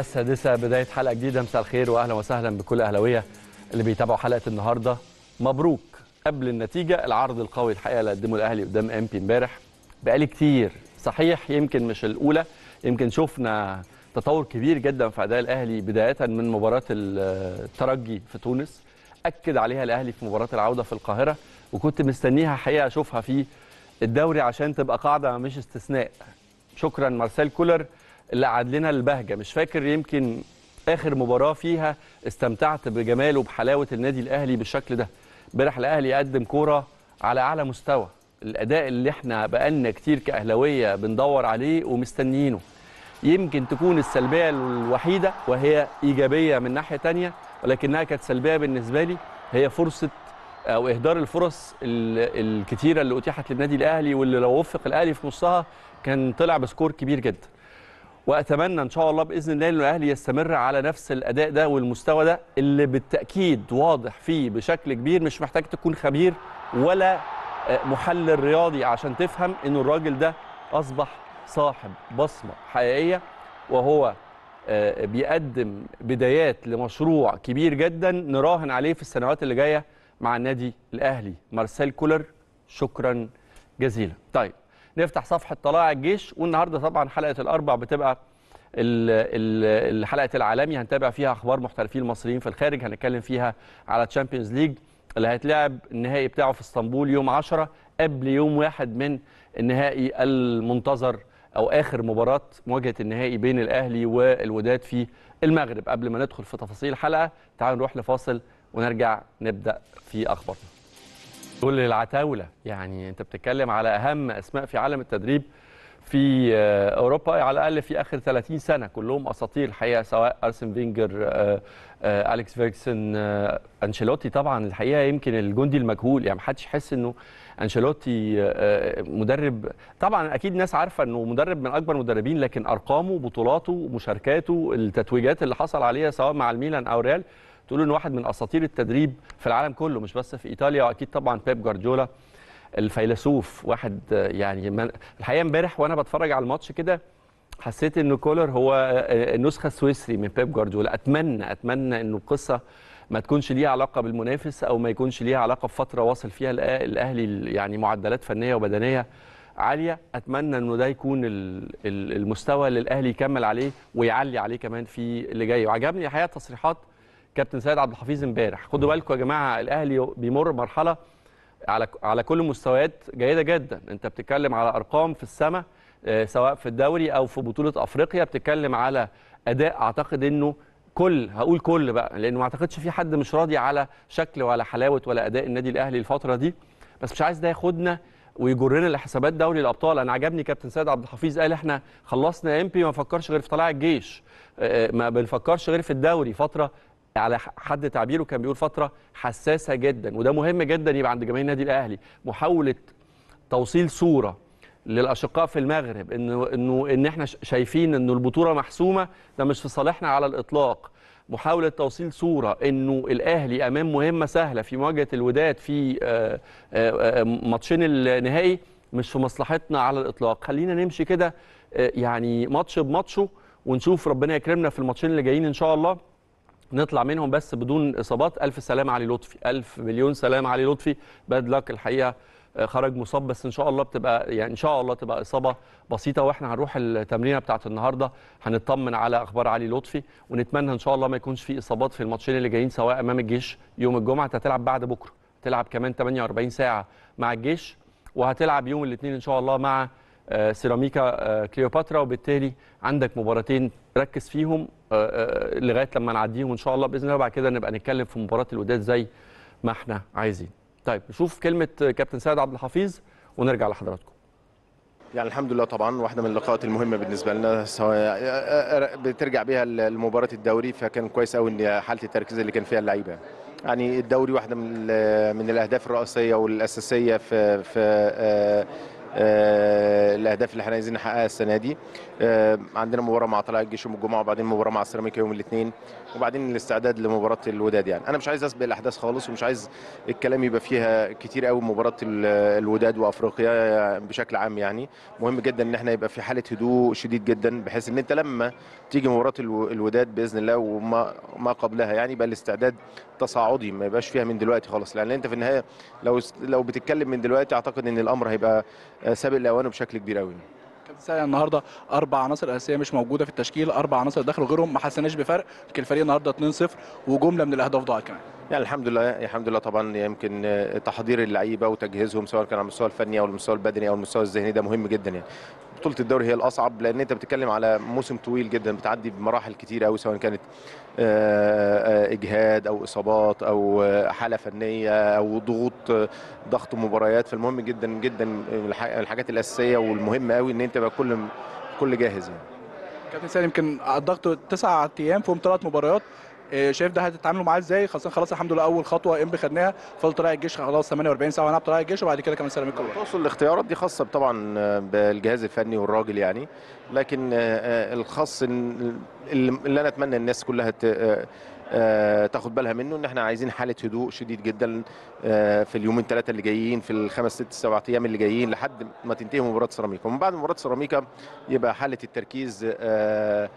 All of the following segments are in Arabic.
السادسة بداية حلقة جديدة. مساء الخير وأهلا وسهلا بكل أهلاوية اللي بيتابعوا حلقة النهاردة. مبروك قبل النتيجة. العرض القوي الحقيقة اللي قدمه الأهلي قدام أم بي امبارح بقالي كتير. صحيح يمكن مش الأولى يمكن شفنا تطور كبير جدا في أداء الأهلي بداية من مباراة الترجي في تونس. أكد عليها الأهلي في مباراة العودة في القاهرة وكنت مستنيها حقيقة أشوفها في الدوري عشان تبقى قاعدة مش استثناء. شكرا مارسيل كولر. اللي قعد لنا البهجة. مش فاكر يمكن آخر مباراة فيها استمتعت بجمال وبحلاوة النادي الأهلي بالشكل ده. امبارح الأهلي قدم كورة على أعلى مستوى. الأداء اللي إحنا بقالنا كتير كأهلاوية بندور عليه ومستنيينه. يمكن تكون السلبية الوحيدة وهي إيجابية من ناحية تانية ولكنها كانت سلبية بالنسبة لي. هي فرصة أو إهدار الفرص الكتيرة اللي أتيحت للنادي الأهلي واللي لو وفق الأهلي في نصها كان طلع بسكور كبير جدا. وأتمنى إن شاء الله بإذن الله ان الأهلي يستمر على نفس الأداء ده والمستوى ده اللي بالتأكيد واضح فيه بشكل كبير. مش محتاج تكون خبير ولا محلل رياضي عشان تفهم إنه الراجل ده أصبح صاحب بصمة حقيقية وهو بيقدم بدايات لمشروع كبير جدا نراهن عليه في السنوات اللي جاية مع النادي الأهلي. مارسيل كولر شكرا جزيلا. طيب نفتح صفحة طلائع الجيش والنهاردة طبعا حلقة الأربع بتبقى حلقه العالمي هنتابع فيها أخبار محترفين المصريين في الخارج هنتكلم فيها على Champions League اللي هيتلعب النهائي بتاعه في اسطنبول يوم 10 قبل يوم واحد من النهائي المنتظر أو آخر مباراة مواجهة النهائي بين الأهلي والوداد في المغرب. قبل ما ندخل في تفاصيل الحلقة تعالوا نروح لفاصل ونرجع نبدأ في أخبارنا. دول العتاوله يعني أنت بتتكلم على أهم أسماء في عالم التدريب في أوروبا على الأقل في آخر 30 سنة. كلهم أساطير الحقيقة سواء أرسن فينجر أليكس فيرجسون أنشيلوتي. طبعا الحقيقة يمكن الجندي المجهول يعني ما حدش يحس إنه أنشيلوتي مدرب. طبعا أكيد ناس عارفة إنه مدرب من أكبر المدربين لكن أرقامه بطولاته مشاركاته التتويجات اللي حصل عليها سواء مع الميلان أو ريال تقول إنه واحد من أساطير التدريب في العالم كله مش بس في إيطاليا وأكيد طبعا بيب جوارديولا الفيلسوف واحد يعني الحقيقة امبارح وأنا بتفرج على الماتش كده حسيت ان كولر هو النسخة السويسري من بيب جوارديولا. أتمنى أتمنى إنه القصة ما تكونش ليها علاقة بالمنافس أو ما يكونش ليها علاقة بفتره واصل فيها الأهلي يعني معدلات فنية وبدنية عالية. أتمنى إنه ده يكون المستوى اللي الأهلي يكمل عليه ويعلي عليه كمان في اللي جاي. وعجبني الحقيقة تصريحات كابتن سيد عبد الحفيظ امبارح. خدوا بالكم يا جماعة الأهلي بيمر مرحله على على كل المستويات جيدة جدا. أنت بتتكلم على أرقام في السماء سواء في الدوري أو في بطولة أفريقيا بتتكلم على أداء أعتقد إنه كل هقول كل بقى لأنه ما أعتقدش في حد مش راضي على شكل ولا حلاوة ولا أداء النادي الأهلي الفترة دي. بس مش عايز ده ياخدنا ويجرنا لحسابات دوري الأبطال. أنا عجبني كابتن سيد عبد الحفيظ قال إحنا خلصنا إم بي ما نفكرش غير في طلائع الجيش. ما بنفكرش غير في الدوري فترة على حد تعبيره كان بيقول فترة حساسة جدا وده مهم جدا يبقى عند جماهير النادي الأهلي. محاولة توصيل صورة للأشقاء في المغرب إنه إنه إن إحنا شايفين إنه البطولة محسومة ده مش في صالحنا على الإطلاق. محاولة توصيل صورة إنه الأهلي أمام مهمة سهلة في مواجهة الوداد في ماتشين النهائي مش في مصلحتنا على الإطلاق. خلينا نمشي كده يعني ماتش بماتشه ونشوف ربنا يكرمنا في الماتشين اللي جايين إن شاء الله. نطلع منهم بس بدون إصابات. ألف سلامه علي لطفي ألف مليون سلامه علي لطفي. باد لك الحقيقة خرج مصاب بس إن شاء الله بتبقى يعني إن شاء الله تبقى إصابة بسيطة. وإحنا هنروح التمرينة بتاعة النهارده. هنطمن على أخبار علي لطفي ونتمنى إن شاء الله ما يكونش في إصابات في الماتشين اللي جايين سواء أمام الجيش يوم الجمعة. أنت هتلعب بعد بكرة تلعب كمان 48 ساعة مع الجيش وهتلعب يوم الاثنين إن شاء الله مع سيراميكا كليوباترا. وبالتالي عندك مباراتين ركز فيهم. لغاية لما نعديهم إن شاء الله بإذن الله وبعد كده نبقى نتكلم في مباراة الوداد زي ما إحنا عايزين. طيب نشوف كلمة كابتن سيد عبد الحفيظ ونرجع لحضراتكم. يعني الحمد لله طبعا واحدة من اللقاءات المهمة بالنسبة لنا سواء بترجع بيها لمباراه الدوري فكان كويس قوي إن حالة التركيز اللي كان فيها اللعيبة يعني الدوري واحدة من من الأهداف الرئيسية والأساسية في في آه، الأهداف اللي إحنا عايزين نحققها السنة دي. آه، عندنا مباراة مع طلائع الجيش يوم الجمعه وبعدين مباراة مع السيراميكا يوم الاثنين وبعدين الاستعداد لمباراة الوداد يعني. أنا مش عايز أسبق الأحداث خالص ومش عايز الكلام يبقى فيها كتير قوي مباراة ال- الوداد وأفريقيا بشكل عام يعني. مهم جدا إن إحنا يبقى في حالة هدوء شديد جدا بحيث إن أنت لما تيجي مباراة الو- الوداد بإذن الله وما ما قبلها يعني يبقى الاستعداد تصاعدي ما يبقاش فيها من دلوقتي خالص. لأن أنت في النهاية لو لو بتتكلم من دلوقتي أعتقد إن الأمر هيبقى آه، سابق لاوانه بشكل كبير قوي سعد النهارده أربع عناصر أساسية مش موجودة في التشكيل أربع عناصر دخلوا غيرهم ما حسناش بفرق. يمكن الفريق النهارده 2-0 وجملة من الأهداف ضاعت كمان. يعني الحمد لله الحمد لله طبعا يمكن تحضير اللعيبة وتجهيزهم سواء كان على المستوى الفني أو المستوى البدني أو المستوى الذهني ده مهم جدا يعني. بطولة الدوري هي الأصعب لأن أنت بتتكلم على موسم طويل جدا بتعدي بمراحل كتير قوي سواء كانت آه، آه، إجهاد أو إصابات أو آه، حالة فنية أو ضغوط ضغط مباريات. فالمهم جدا جدا الح- الحاجات الأساسية والمهمة قوي إن أنت يبقى كل كل جاهز يعني. كابتن سعد يمكن الضغط تسع أيام فيهم ثلاث مباريات. شايف ده هتتعاملوا معاه إزاي خاصه خلاص الحمد لله أول خطوة إم خدناها فضل طلائع الجيش خلاص 48 ساعة هنلعب طلائع الجيش وبعد كده كمان سيراميكا الوقت. توصل الاختيارات دي خاصة طبعا بالجهاز الفني والراجل يعني لكن آه، آه، الخاص اللي أنا أتمنى الناس كلها آه، آه، تاخد بالها منه إن إحنا عايزين حالة هدوء شديد جدا آه، في اليومين ثلاثة اللي جايين في الخمس ست سبع أيام اللي جايين لحد ما تنتهي مباراة سيراميكا ومن بعد مباراة سيراميكا يبقى حالة التركيز آه، آه، آه،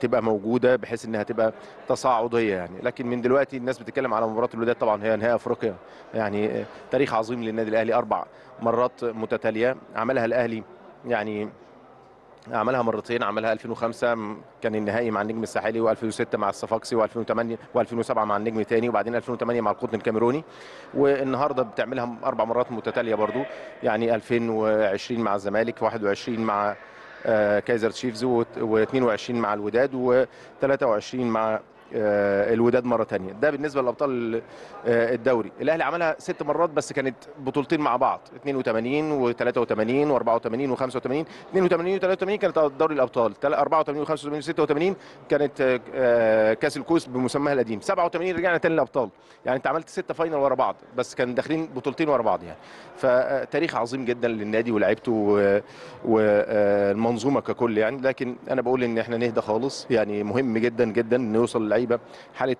تبقى موجودة بحيث إنها تبقى تصاعدية يعني. لكن من دلوقتي الناس بتتكلم على مباراة الوداد طبعا هي نهائي أفريقيا. يعني آه، تاريخ عظيم للنادي الأهلي أربع مرات متتالية. عملها الأهلي يعني عملها مرتين عملها 2005 م- كان النهائي مع النجم الساحلي و2006 مع الصفاقسي و2008 و2007 مع النجم تاني وبعدين 2008 مع القطن الكاميروني. والنهاردة بتعملها أربع مرات متتالية برضو. يعني 2020 مع الزمالك 21 مع آه، كايزر تشيفز و22 مع الوداد و23 مع آه، الوداد مرة تانية. ده بالنسبة لابطال آه، الدوري. الأهلي عملها ست مرات بس كانت بطولتين مع بعض. 82 و83 و84 و85 82 و83 كانت دوري الأبطال. تل- 84 و85 و86 كانت آه، آه، كأس الكوس بمسماها القديم. 87 رجعنا تاني للأبطال. يعني انت عملت ستة فاينل ورا بعض بس كان داخلين بطولتين ورا بعض يعني. فتاريخ عظيم جدا للنادي ولاعيبته والمنظومه ككل يعني. لكن أنا بقول إن إحنا نهدى خالص. يعني مهم جدا جدا ان يوصل اللعيبه حالة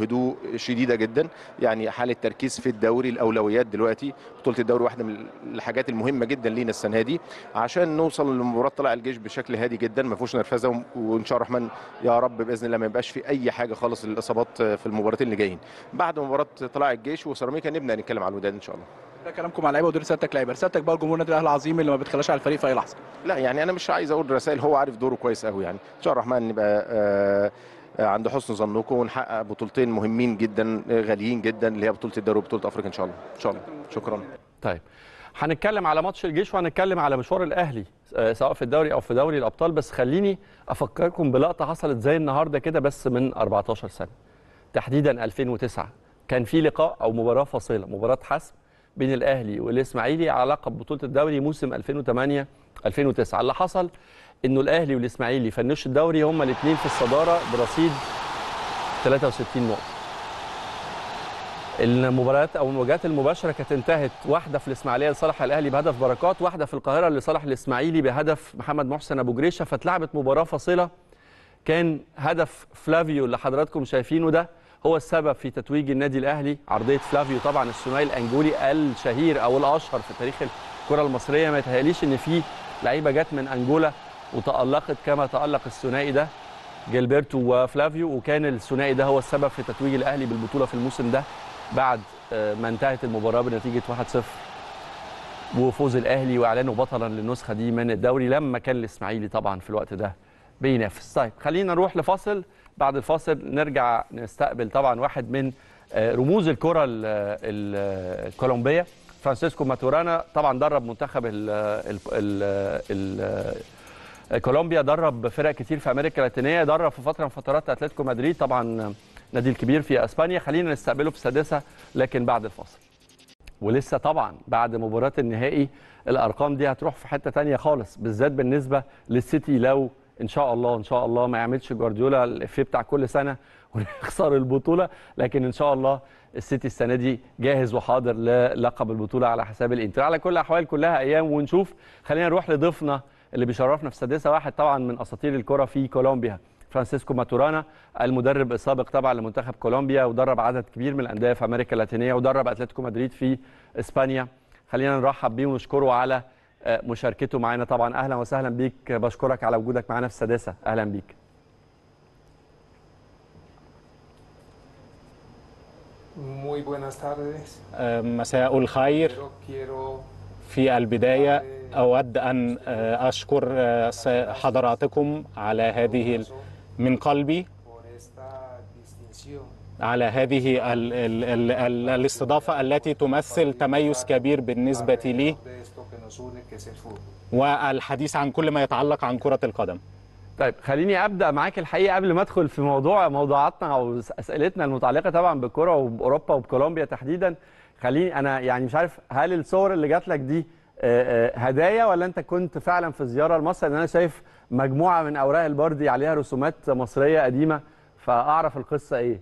هدوء شديدة جدا. يعني حالة تركيز في الدوري الأولويات دلوقتي بطولة الدوري واحدة من الحاجات المهمة جدا لينا السنة دي. عشان نوصل لمباراة طلائع الجيش بشكل هادي جدا ما فيهوش نرفزة وإن شاء الله الرحمن يا رب بإذن الله ما يبقاش في أي حاجة خالص للإصابات في المباراتين اللي جايين. بعد مباراة طلائع الجيش وسيراميكا نبدأ نتكلم على الوداد إن شاء الله. ده كلامكم على اللعيبه ودي رسالتك لعيبة. رسالتك بقى لجمهور النادي الأهلي العظيم اللي ما بتخلاش على الفريق في أي لحظة. لا يعني أنا مش عايز أقول رسائل هو عارف دوره كويس قوي يعني. إن شاء الله الرحمن نبقى آه، عند حسن ظنكم ونحقق بطولتين مهمين جدا آه، غاليين جدا اللي هي بطولة الدوري وبطولة أفريقيا إن شاء الله. إن شاء الله. شكرا. طيب. هنتكلم على ماتش الجيش وهنتكلم على مشوار الأهلي آه، سواء في الدوري أو في دوري الأبطال. بس خليني أفكركم بلقطة حصلت زي النهارده كده بس من 14 سنة. تحديدا 2009 كان في لقاء أو مباراة فاصلة مباراة حسم بين الأهلي والإسماعيلي على لقب بطولة الدوري موسم 2008 2009 اللي حصل إنه الأهلي والإسماعيلي فنشوا الدوري هما الاثنين في الصدارة برصيد 63 نقطة. المباريات أو المواجهات المباشرة كانت انتهت واحدة في الإسماعيلية لصالح الأهلي بهدف بركات واحدة في القاهرة لصالح الإسماعيلي بهدف محمد محسن أبو جريشة فاتلعبت مباراة فاصلة. كان هدف فلافيو اللي حضراتكم شايفينه ده هو السبب في تتويج النادي الأهلي. عرضية فلافيو طبعا الثنائي الانجولي الشهير أو الأشهر في تاريخ الكرة المصرية. ما يتهيأليش إن في لعيبة جت من أنجولا وتألقت كما تألق الثنائي ده جilberto وفلافيو. وكان الثنائي ده هو السبب في تتويج الأهلي بالبطولة في الموسم ده بعد آه، ما انتهت المباراة بنتيجة 1-0 وفوز الأهلي وإعلانه بطلا للنسخة دي من الدوري. لما كان الإسماعيلي طبعا في الوقت ده بينافس. طيب خلينا نروح لفاصل. بعد الفاصل نرجع نستقبل طبعا واحد من آه، رموز الكرة ال- ال- الكولومبية. فرانسيسكو ماتورانا طبعا درب منتخب ال ال ال كولومبيا درب فرق كتير في أمريكا اللاتينية درب في فترة من فترات أتلتيكو مدريد طبعا نادي الكبير في إسبانيا. خلينا نستقبله في السادسه لكن بعد الفاصل. ولسه طبعا بعد مباراة النهائي الأرقام دي هتروح في حتة تانية خالص بالذات بالنسبة للسيتي لو إن شاء الله إن شاء الله ما يعملش جوارديولا الإفيه بتاع كل سنة ونخسر البطولة. لكن إن شاء الله السيتي السنة دي جاهز وحاضر للقب البطولة على حساب الإنتر. على كل الأحوال كلها أيام ونشوف خلينا نروح لضيفنا اللي بيشرفنا في السادسه واحد طبعا من أساطير الكرة في كولومبيا. فرانسيسكو ماتورانا المدرب السابق طبعا لمنتخب كولومبيا ودرب عدد كبير من الأندية في أمريكا اللاتينية ودرب أتلتيكو مدريد في إسبانيا. خلينا نرحب بيه ونشكره على آه، مشاركته معنا طبعا أهلا وسهلا بيك. بشكرك على وجودك معنا في السادسه أهلا بيك. Tardes. مساء الخير. في البداية أود أن أشكر حضراتكم على هذه من قلبي على هذه ال ال ال ال الاستضافة التي تمثل تميز كبير بالنسبة لي. والحديث عن كل ما يتعلق عن كرة القدم طيب خليني أبدأ معاك الحقيقة قبل ما أدخل في موضوع موضوعاتنا أو أسئلتنا المتعلقة طبعا بالكرة وباوروبا وبكولومبيا تحديدا خليني أنا يعني مش عارف هل الصور اللي جات لك دي آه، آه، هدايا ولا انت كنت فعلا في زيارة لمصر؟ لأن أنا شايف مجموعة من أوراق البردي عليها رسومات مصرية قديمة فأعرف القصة إيه.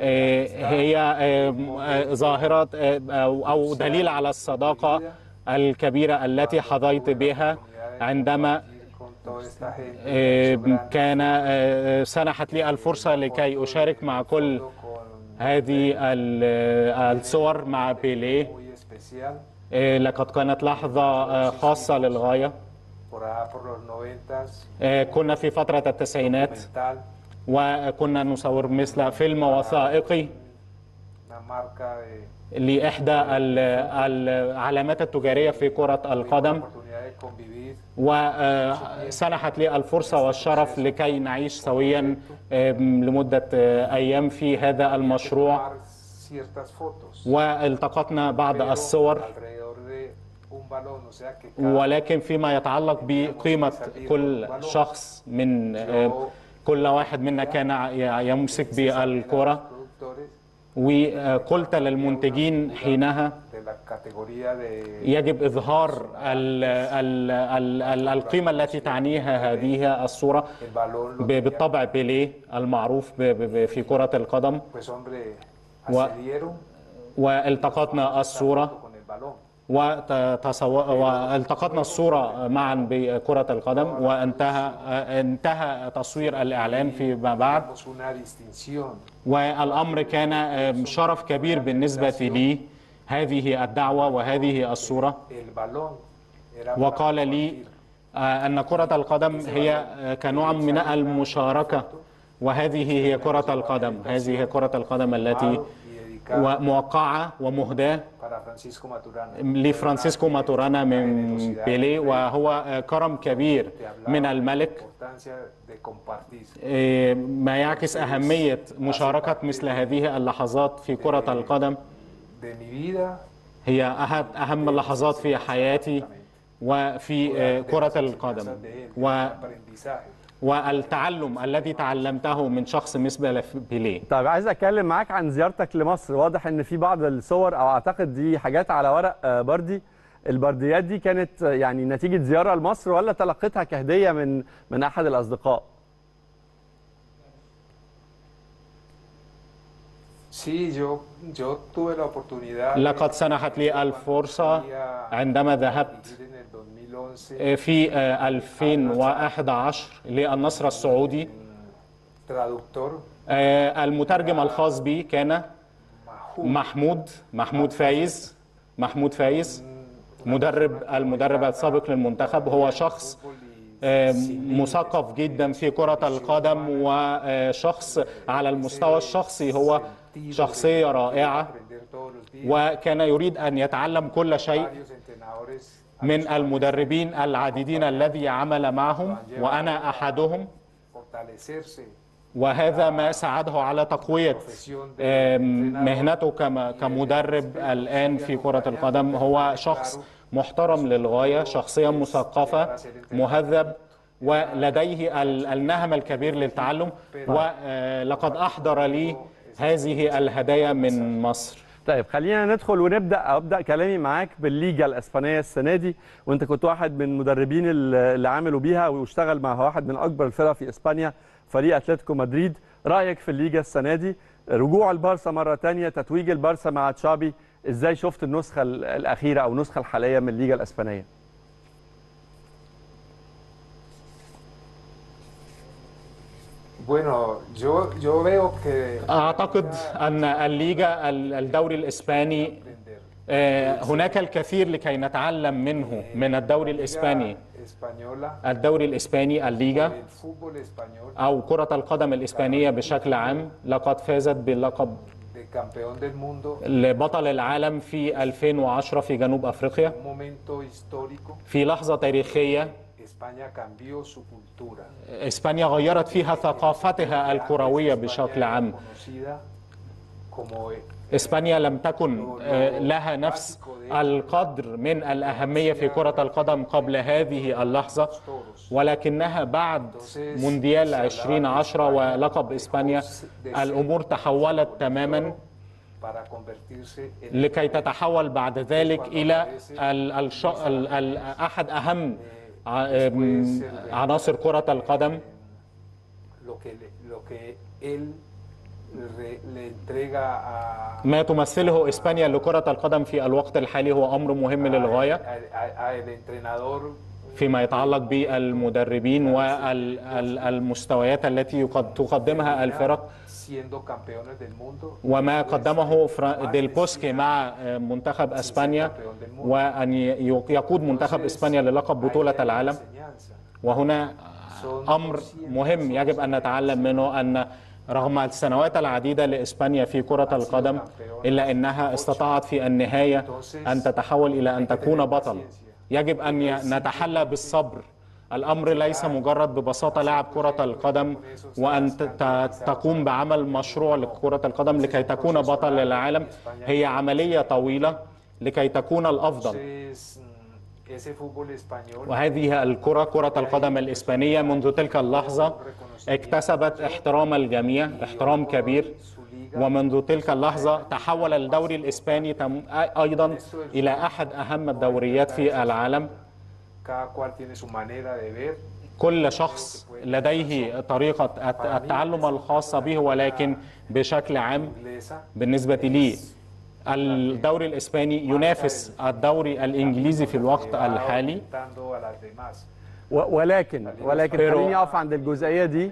آه، amistad, هي آه، de آه، ظاهرة آه، أو أو دليل على الصداقة الكبيرة التي حظيت بها عندما كان آه، سنحت لي الفرصة لكي أشارك مع كل هذه ال- الصور مع بيليه آه، لقد كانت لحظة آه، خاصة للغاية. آه، كنا في فترة التسعينات وكنا نصور مثل فيلم وثائقي لإحدى ال- العلامات التجارية في كرة القدم. وسنحت لي الفرصة والشرف لكي نعيش سويا آه، لمدة آه، أيام في هذا المشروع. والتقطنا بعض الصور. ولكن فيما يتعلق بقيمة كل شخص من آه، كل واحد منا كان يمسك بالكرة. وقلت للمنتجين حينها de la categoría de يجب إظهار ال ال ال ال القيمة التي تعنيها هذه الصورة بالطبع بيليه المعروف في كرة القدم. Accedieron والتقطنا الصورة. والتقطنا الصورة معا بكرة القدم. وانتهى انتهى تصوير الإعلان فيما بعد. والأمر كان شرف كبير بالنسبة لي. هذه الدعوة وهذه الصورة. وقال لي آه، أن كرة القدم هي كنوع من المشاركة. وهذه هي كرة القدم. هذه هي كرة القدم التي موقعة ومهداة. لفرانسيسكو ماتورانا من بيليه وهو كرم كبير من الملك. آه، ما يعكس أهمية مشاركة مثل هذه اللحظات في كرة القدم. هي أحد أهم اللحظات في حياتي وفي آه، كرة القدم. و. والتعلم الذي تعلمته من شخص مثل بيليه. طيب عايز أتكلم معاك عن زيارتك لمصر. واضح إن في بعض الصور أو أعتقد دي حاجات على ورق آه، بردي. البرديات دي كانت آه، يعني نتيجة زيارة لمصر ولا تلقيتها كهدية من من أحد الأصدقاء Sí, yo, yo tuve la oportunidad لقد سنحت لي الفرصة عندما ذهبت de en el 2011 في آه، 2011 للنصر السعودي المترجم الخاص بي كان محمود محمود فايز محمود فايز مدرب المدرب السابق للمنتخب هو شخص مثقف جدا في كرة القدم وشخص على المستوى الشخصي هو شخصية رائعة. وكان يريد أن يتعلم كل شيء من المدربين العديدين الذي عمل معهم وأنا أحدهم. وهذا ما ساعده على تقوية مهنته كمدرب الآن في كرة القدم هو شخص محترم للغاية شخصية مثقفة مهذب ولديه ال- النهم الكبير للتعلم. ولقد أحضر لي هذه الهدايا من مصر. طيب خلينا ندخل ونبدأ أبدأ كلامي معاك بالليجا الإسبانية السنة دي. وأنت كنت واحد من المدربين اللي عملوا بيها واشتغل مع واحد من أكبر الفرق في إسبانيا فريق أتلتيكو مدريد. رأيك في الليجا السنة دي؟ رجوع البارسا مرة تانية تتويج البارسا مع تشابي. إزاي شفت النسخة الأخيرة أو النسخة الحالية من الليجا الإسبانية؟ أعتقد أن الليجا الدوري الإسباني aprender. آه، هناك الكثير لكي نتعلم منه من الدوري الإسباني. española, الدوري الإسباني الليجا أو كرة القدم الإسبانية بشكل عام. لقد فازت mundo, لبطل العالم في 2010 في جنوب histórico. في لحظة تاريخية. إسبانيا غيرت فيها ثقافتها الكروية بشكل عام. إسبانيا لم تكن آه، لها نفس القدر من الأهمية في كرة القدم قبل هذه اللحظة. ولكنها بعد مونديال 2010 ولقب إسبانيا. الأمور تحولت تماما لكي تتحول بعد ذلك إلى أحد أهم آم، عناصر كرة القدم ما تمثله إسبانيا لكرة القدم في الوقت الحالي هو أمر مهم للغاية فيما يتعلق بالمدربين والمستويات التي يقد- تقدمها الفرق siendo campeones del mundo. وما قدمه ديل بوسكي مع منتخب اسبانيا وان يقود منتخب اسبانيا للقب بطوله العالم. وهنا أمر مهم يجب ان نتعلم منه ان رغم السنوات العديده لاسبانيا في كره القدم الا انها استطاعت في النهايه ان تتحول إلى ان تكون بطل يجب ان ي- نتحلى بالصبر الأمر ليس مجرد ببساطة لعب كرة القدم ت- تقوم بعمل مشروع لكرة القدم لكي تكون بطل للعالم. هي عملية طويلة لكي تكون español وهذه الكرة كرة القدم الإسبانية منذ تلك اللحظة اكتسبت احترام الجميع احترام كبير. ومنذ تلك اللحظة تحول الدوري الإسباني أيضا إلى أحد أهم الدوريات في العالم. كل شخص لديه طريقة الت- التعلم الخاصة به ولكن بشكل عام بالنسبة لي الدوري الإسباني ينافس الدوري الإنجليزي في الوقت الحالي. ولكن ولكن خليني أقف عند الجزئية دي.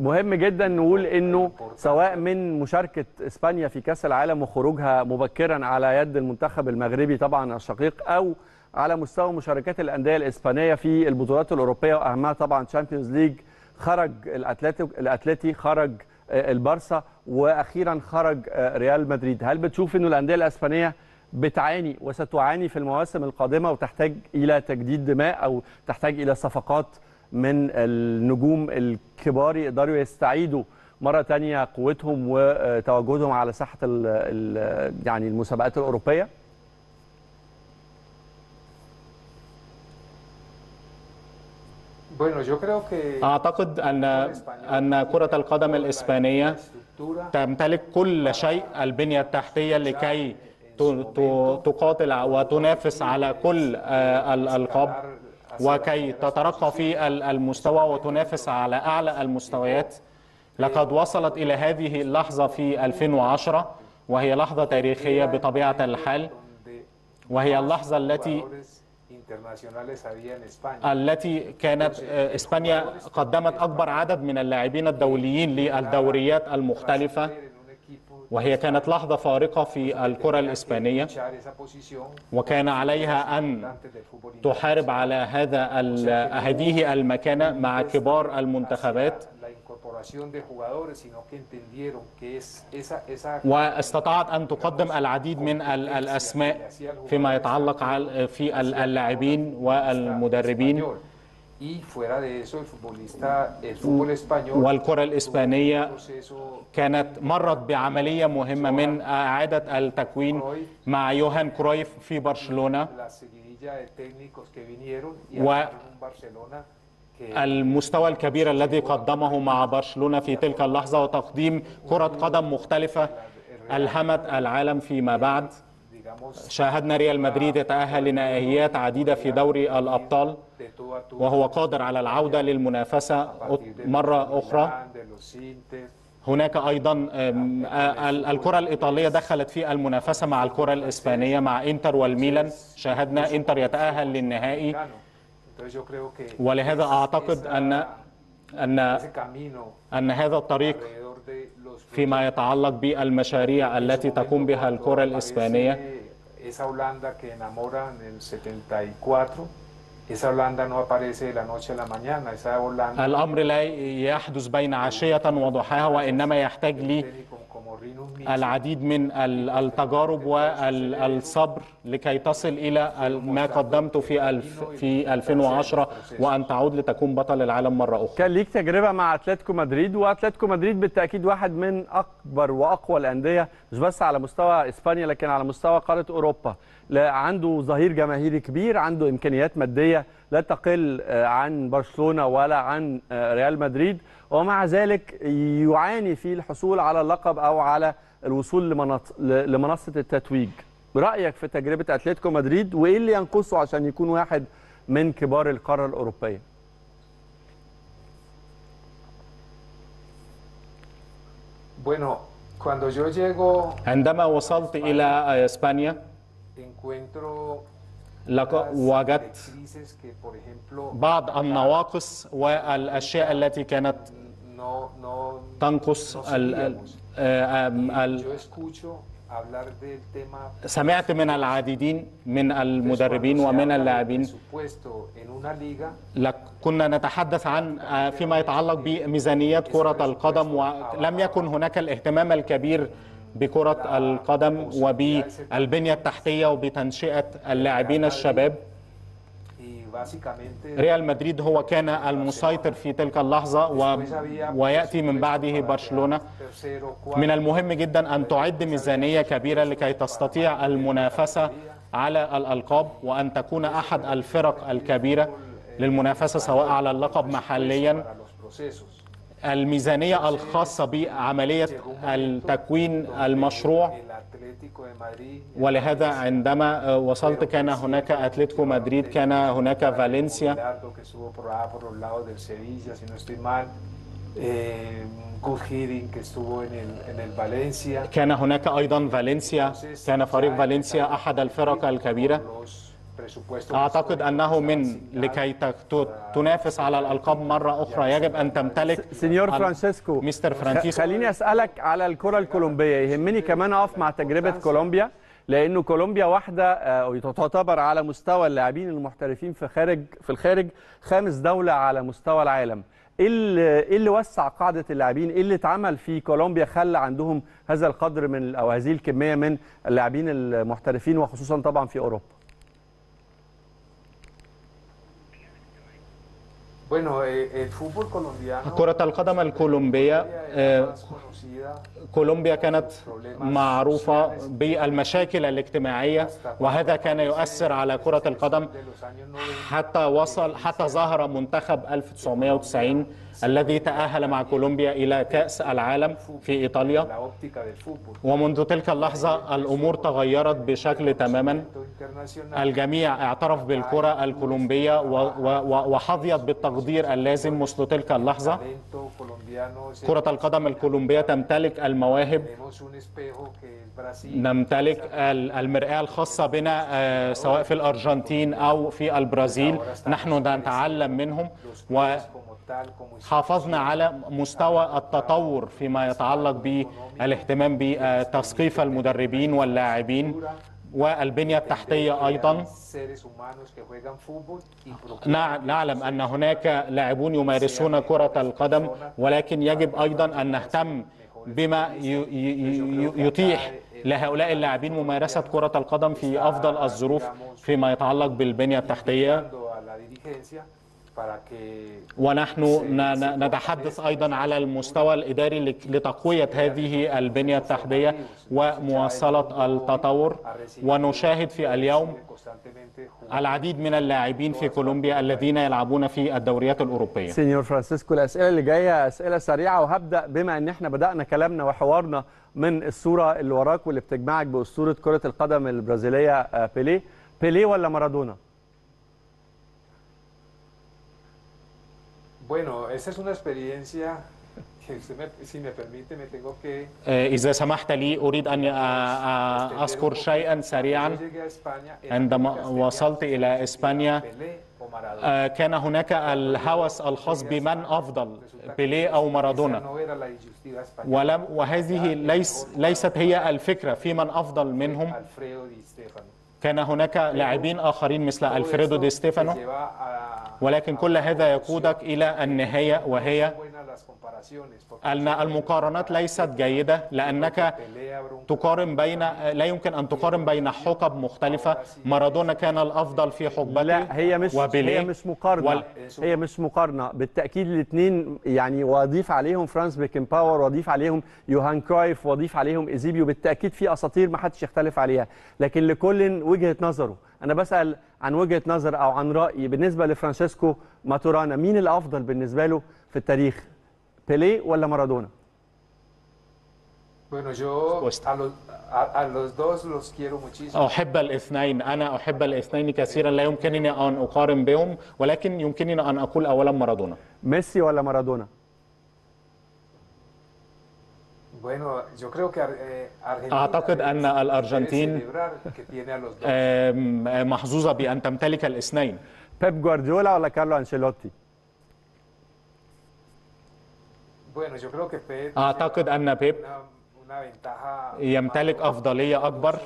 مهم جدا نقول إنه سواء من مشاركة إسبانيا في كأس العالم وخروجها مبكرا على يد المنتخب المغربي طبعا الشقيق أو على مستوى مشاركات الأندية الإسبانية في البطولات الأوروبية وأهمها طبعا Champions League خرج الاتلتي الأتلتي خرج آه، البارسا وأخيرا خرج آه، ريال مدريد. هل بتشوف إنه الأندية الإسبانية بتعاني وستعاني في المواسم القادمة وتحتاج إلى تجديد دماء أو تحتاج إلى صفقات من النجوم الكبار يقدروا يستعيدوا مرة تانية قوتهم وتواجدهم على ساحه يعني المسابقات الأوروبية Bueno, yo creo que أعتقد أن أن كرة القدم الإسبانية تمتلك كل شيء البنية التحتية لكي تقاتل وتنافس على كل آه، الألقاب وكي تترقى في ال- المستوى وتنافس على أعلى المستويات. لقد وصلت إلى هذه اللحظة في 2010 وهي لحظة تاريخية بطبيعة الحال وهي اللحظة التي التي كانت آه، إسبانيا قدمت أكبر عدد من اللاعبين الدوليين للدوريات equipo وهي كانت لحظة فارقة في الكرة الإسبانية. luchar esa posición وكان عليها fútbol تحارب على هذا هذه المكانة مع كبار المنتخبات. Incorporación de jugadores, sino que entendieron que es esa, esa واستطاعت ان تقدم العديد من ال- الاسماء فيما يتعلق عل- في ال- اللاعبين والمدربين. Y fuera de eso, el futbolista, el fútbol español, والكره الاسبانيه proceso كانت مرت بعملية مهمة من إعادة التكوين مع يوهان كرويف في برشلونة و- المستوى الكبير الذي قدمه مع برشلونة في تلك اللحظة وتقديم كرة قدم مختلفة ألهمت العالم فيما بعد. شاهدنا ريال مدريد يتأهل لنهائيات عديدة في دوري الأبطال وهو قادر على العودة للمنافسة مرة أخرى. هناك أيضا الكرة الإيطالية دخلت في المنافسة مع الكرة الإسبانية مع إنتر والميلان. شاهدنا إنتر يتأهل للنهائي. ولهذا أعتقد أن أن أن هذا الطريق فيما يتعلق بالمشاريع التي تقوم بها الكرة الإسبانية الأمر لا يحدث بين عشية وضحاها وإنما يحتاج لي العديد من ال- التجارب والصبر لكي تصل إلى ما قدمته في الف في 2010 وأن تعود لتكون بطل العالم مرة أخرى. كان ليك تجربة مع أتلتيكو مدريد وأتلتيكو مدريد بالتأكيد واحد من أكبر وأقوى الأندية مش بس على مستوى إسبانيا لكن على مستوى قارة أوروبا. لا عنده ظهير جماهيري كبير عنده إمكانيات مادية لا تقل آه، عن برشلونة ولا عن آه، ريال مدريد. ومع ذلك يعاني في الحصول على اللقب أو على الوصول لمناط- ل- لمنصة التتويج. رايك في تجربة أتلتيكو مدريد وإيه اللي ينقصه عشان يكون واحد من كبار القارة الأوروبية؟ Bueno, cuando yo llego عندما وصلت إلى إسبانيا وجدت بعض النواقص والأشياء التي كانت تنقص ال-. آه، سمعت من العديدين من المدربين ومن اللاعبين كنا نتحدث عن آه، فيما يتعلق بميزانيات كرة القدم ولم يكن هناك الاهتمام الكبير بكرة القدم وبالبنية التحتية وبتنشئة اللاعبين الشباب ريال مدريد هو كان المسيطر في تلك اللحظة و... ويأتي من بعده برشلونة من المهم جدا أن تعد ميزانية كبيرة لكي تستطيع المنافسة على الألقاب وأن تكون أحد الفرق الكبيرة للمنافسة سواء على اللقب محليا. الميزانية الخاصة بعملية التكوين المشروع. ولهذا عندما وصلت كان هناك أتلتيكو مدريد كان هناك فالنسيا. كان هناك أيضا فالنسيا. كان فريق فالنسيا أحد الفرق الكبيرة. أعتقد أنه من لكي تنافس على الألقاب مرة أخرى يجب أن تمتلك señor فرانسيسكو مستر فرانسيسكو. خليني أسألك على الكرة الكولومبية. يهمني كمان أقف مع تجربة كولومبيا لأنه كولومبيا واحدة آه، تعتبر على مستوى اللاعبين المحترفين في خارج في الخارج خامس دولة على مستوى العالم. إيه اللي إيه اللي وسع قاعدة اللاعبين؟ إيه اللي اتعمل في كولومبيا خلى عندهم هذا القدر من أو هذه الكمية من اللاعبين المحترفين وخصوصا طبعا في أوروبا؟ Bueno, el fútbol colombiano كرة القدم الكولومبية كولومبيا كانت معروفة بالمشاكل الاجتماعية وهذا كان يؤثر على كرة القدم de los años 90 حتى وصل حتى ظهر منتخب 1990 الذي تأهل مع كولومبيا إلى كأس العالم في إيطاليا. ومنذ تلك اللحظة الأمور تغيرت بشكل تماما. الجميع اعترف بالكرة الكولومبية و- و- وحظيت بالتقدير اللازم مثل تلك اللحظة. كرة القدم الكولومبية تمتلك المواهب نمتلك ال- المرآة الخاصة بنا آه، سواء في الأرجنتين أو في البرازيل. نحن نتعلم منهم como وحافظنا على مستوى التطور فيما يتعلق بالإهتمام بتثقيف المدربين واللاعبين. والبنية التحتية أيضا. نعلم أن هناك لاعبون يمارسون كرة القدم ولكن يجب أيضا أن نهتم بما يتيح لهؤلاء اللاعبين ممارسة كرة القدم في أفضل الظروف فيما يتعلق بالبنية التحتية. ونحن نتحدث أيضا على المستوى الإداري لتقوية هذه البنية التحتية ومواصلة التطور. ونشاهد في اليوم العديد من اللاعبين في كولومبيا الذين يلعبون في الدوريات الأوروبية. señor فرانسيسكو الأسئلة اللي جاية أسئلة سريعة وهبدأ بما إن إحنا بدأنا كلامنا وحوارنا من الصورة اللي وراك واللي بتجمعك بأسطورة كرة القدم البرازيلية آه، بيليه. بيليه ولا مارادونا؟ Bueno, esa es una experiencia que usted me, si me permite, me tengo que... Eh, إذا سمحت لي أريد أن أذكر شيئا سريعا. عندما وصلت إلى إسبانيا كان هناك الهوس الخاص بمن أفضل بيلي أو مارادونا. ولم وهذه ليس ليست هي الفكرة في من أفضل منهم. كان هناك لاعبين آخرين مثل ألفريدو دي ستيفانو. ولكن كل هذا يقودك إلى النهاية وهي المقارنات ليست جيدة لأنك تقارن بين لا يمكن أن تقارن بين حقب مختلفة. مارادونا كان الأفضل في حقبته لا هي مش هي مش مقارنة. وال- هي مش مقارنة. بالتأكيد الاثنين يعني واضيف عليهم فرانز بيكنباور واضيف عليهم يوهان كرايف واضيف عليهم أوزيبيو. بالتأكيد في أساطير ما حدش يختلف عليها. لكن لكل وجهة نظره أنا بسأل عن وجهة نظر أو عن رأي بالنسبة لفرانشيسكو ماتورانا مين الأفضل بالنسبة له في التاريخ؟ بيليه ولا مارادونا؟ Bueno, yo Supuesto. a los, a, a los dos los quiero muchísimo. أحب الاثنين. أنا أحب الاثنين كثيرا. لا يمكنني أن أقارن بهم ولكن يمكنني أن أقول أولا مارادونا. ميسي ولا مارادونا؟ Bueno, yo creo que eh, Argentina أعتقد أن الأرجنتين محظوظة بأن تمتلك الاثنين. بيب جوارديولا ولا كارلو أنشيلوتي؟ Bueno, yo creo que Pep أعتقد أن بيب una, ventaja يمتلك. أفضلية أكبر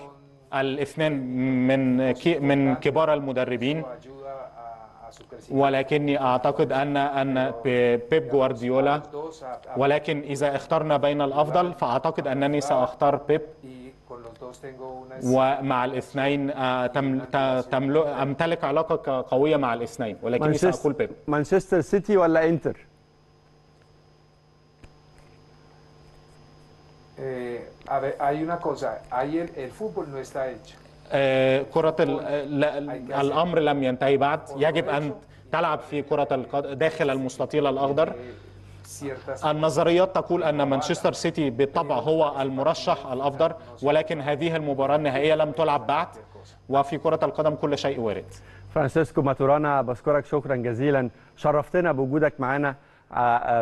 الاثنين من كي من كبار المدربين. ولكني أعتقد أن أن بيب جوارديولا ولكن إذا اخترنا بين الأفضل فأعتقد أنني سأختار بيب ومع الاثنين آه، أمتلك علاقة قوية مع الاثنين ولكني سأقول بيب مانشستر سيتي ولا انتر Eh, a ver, hay una cosa, hay el, el fútbol no está hecho. آه، كرة ال- الأمر لم ينتهي بعد. يجب أن تلعب في كرة القدم داخل المستطيل الأخضر. Eh, النظريات تقول أن مانشستر سيتي بالطبع هو المرشح الأفضل ولكن هذه المباراة النهائية لم تلعب بعد. وفي كرة القدم كل شيء وارد. فرانسيسكو ماتورانا بشكرك شكرا جزيلا. شرفتنا بوجودك معنا. آه، آه،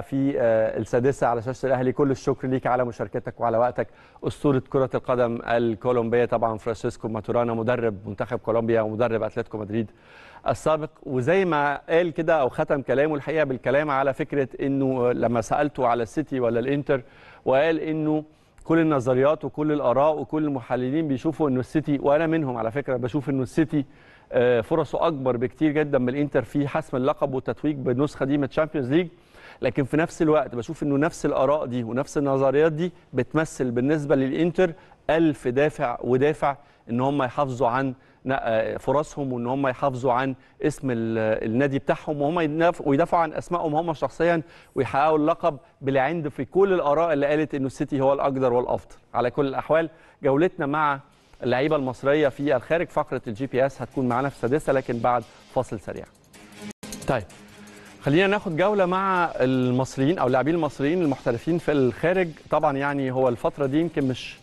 في آه، السادسة على شاشة الأهلي. كل الشكر ليك على مشاركتك وعلى وقتك. أسطورة كرة القدم الكولومبية طبعا فرانسيسكو ماتورانا مدرب منتخب كولومبيا ومدرب أتلتيكو مدريد السابق. وزي ما قال كده أو ختم كلامه الحقيقة بالكلام على فكرة إنه لما سألته على السيتي ولا الإنتر وقال إنه كل النظريات وكل الآراء وكل المحللين بيشوفوا إنه السيتي وأنا منهم على فكرة بشوف إنه السيتي آه، فرصه أكبر بكتير جدا من الانتر في حسم اللقب والتتويج بالنسخه دي من ال Champions League. لكن في نفس الوقت بشوف إنه نفس الآراء دي ونفس النظريات دي بتمثل بالنسبة للإنتر ألف دافع ودافع إن هم يحافظوا عن آه، فرصهم وإن هم يحافظوا عن اسم ال- النادي بتاعهم وهم يدافعوا ويدافعوا عن أسمائهم هم شخصيا ويحققوا اللقب بالعند في كل الآراء اللي قالت إنه السيتي هو الأقدر والأفضل. على كل الأحوال جولتنا مع اللعيبة المصرية في الخارج فقرة ال GPS هتكون معانا في السادسه لكن بعد فاصل سريع. طيب. خلينا ناخد جولة مع المصريين أو اللاعبين المصريين المحترفين في الخارج. طبعا يعني هو الفترة دي يمكن مش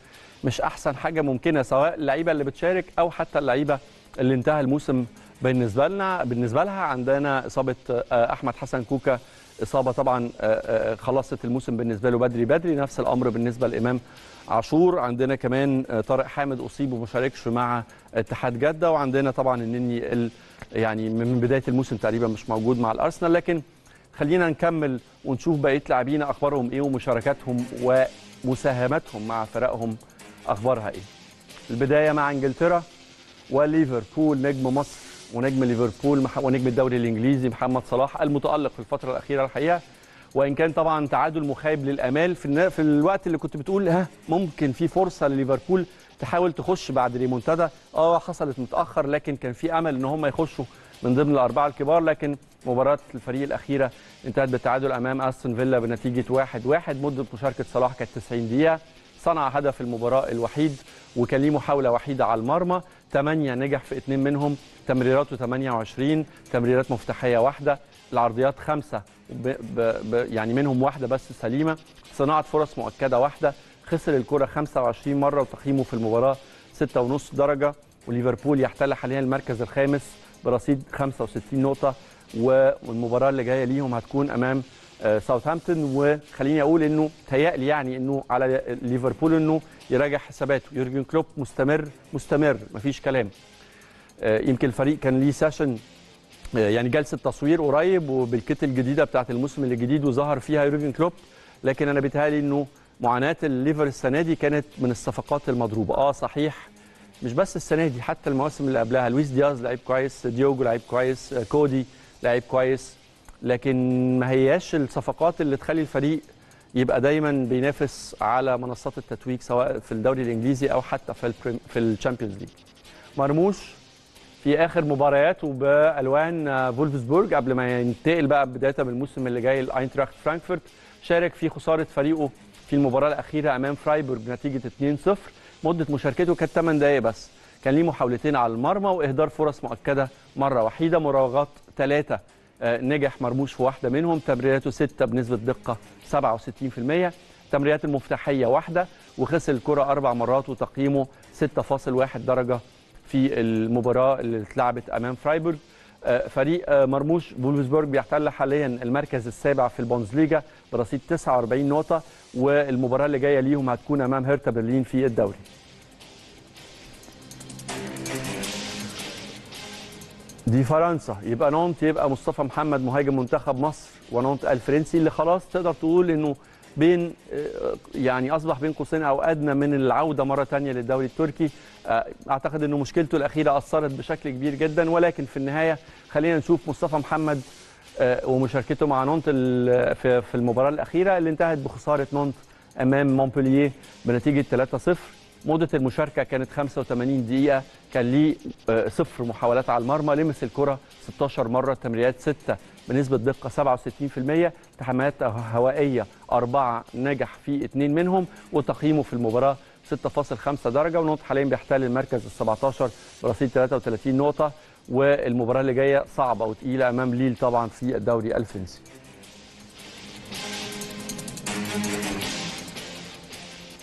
مش أحسن حاجة ممكنة سواء اللعيبة اللي بتشارك أو حتى اللعيبة اللي انتهى الموسم بالنسبة لنا بالنسبة لها عندنا إصابة آه، أحمد حسن كوكا اصابه طبعا آه، آه، خلصت الموسم بالنسبة له بدري بدري نفس الأمر بالنسبة لإمام عاشور. عندنا كمان آه، طارق حامد أصيب وما شاركش مع اتحاد جدة. وعندنا طبعا النني ال- يعني من بداية الموسم تقريبا مش موجود مع الأرسنال. لكن خلينا نكمل ونشوف بقية لاعبينا أخبارهم إيه ومشاركاتهم ومساهماتهم مع فرقهم أخبارها إيه. البداية مع إنجلترا وليفربول نجم مصر ونجم ليفربول ونجم الدوري الإنجليزي محمد صلاح المتألق في الفترة الأخيرة الحقيقة. وإن كان طبعا تعادل مخيب للأمال في في الوقت اللي كنت بتقول ها ممكن في فرصة لليفربول تحاول تخش بعد ريمونتادا. آه حصلت متأخر لكن كان في أمل إن هم يخشوا من ضمن الأربعة الكبار. لكن مباراة الفريق الأخيرة انتهت بالتعادل أمام أستون فيلا بنتيجة 1-1 مدة مشاركة صلاح كانت 90 دقيقة. صنع هدف المباراة الوحيد وكان ليه محاوله وحيدة على المرمى. 8 نجح في اثنين منهم. تمريراته 28 تمريرات مفتاحية واحدة. العرضيات خمسة. ب ب يعني منهم واحدة بس سليمة. صناعة فرص مؤكدة واحدة. خسر الكرة 25 مرة وتقييمه في المباراة 6.5 درجة. وليفربول يحتل حاليا المركز الخامس برصيد 65 نقطة. والمباراة اللي جاية ليهم هتكون أمام ساوثهامبتون وخليني أقول إنه تهيألي يعني إنه على ليفربول إنه يراجع حساباته. يورجن كلوب مستمر مستمر مفيش كلام. آه، يمكن الفريق كان ليه session آه، يعني جلسة تصوير قريب وبال kit الجديدة بتاعه الموسم الجديد وظهر فيها يورجن كلوب. لكن أنا بيتهيألي إنه معاناة الليفر السنة دي كانت من الصفقات المضروبة. آه صحيح مش بس السنة دي حتى المواسم اللي قبلها. لويس دياز لعيب كويس ديوجو لعيب كويس آه، كودي لعيب كويس. لكن ما هياش الصفقات اللي تخلي الفريق يبقى دايما بينافس على منصات التتويج سواء في الدوري الإنجليزي أو حتى في ال Prem في ال Champions League. مرموش في آخر مبارياته بألوان فولفسبورج قبل ما ينتقل بقى بداية من الموسم اللي جاي لأينتراخت فرانكفورت شارك في خسارة فريقه في المباراة الأخيرة أمام فرايبورج بنتيجه 2-0 مدة مشاركته كانت 8 دقائق بس. كان ليه محاولتين على المرمى وإهدار فرص مؤكدة مرة وحيدة مراوغات ثلاثة نجح مرموش في واحدة منهم. تمريراته ستة بنسبة دقة 67% تمريرات المفتاحية واحدة وخسر الكرة أربع مرات وتقييمه 6.1 درجة في المباراة اللي اتلعبت أمام فرايبورج آه، فريق آه، مرموش فولفسبورج بيحتل حاليا المركز السابع في البوندسليجا برصيد 49 نقطة والمباراة اللي جاية ليهم هتكون أمام هيرتا برلين في الدوري. دي فرنسا. يبقى نونت يبقى مصطفى محمد مهاجم منتخب مصر ونونت الفرنسي اللي خلاص تقدر تقول إنه بين آه، يعني أصبح قاب قوسين أو أدنى من العودة مرة ثانية للدوري التركي. آه، أعتقد إنه مشكلته الأخيرة أثرت بشكل كبير جدا. ولكن في النهاية خلينا نشوف مصطفى محمد آه، ومشاركته مع نونت في المباراة الأخيرة اللي انتهت بخسارة نونت أمام مونبلييه بنتيجة 3-0 مده المشاركة كانت 85 دقيقة. كان ليه آه، صفر محاولات على المرمى. لمس الكرة 16 مرة تمريرات 6 بنسبة دقة 67% التحامات هوائية أربعة نجح في اثنين منهم وتقييمه في المباراة 6.5 درجة. ونقط حاليا بيحتل المركز ال 17 برصيد 33 نقطة. والمباراة اللي جاية صعبة وتقيلة أمام ليل طبعا في الدوري الفرنسي.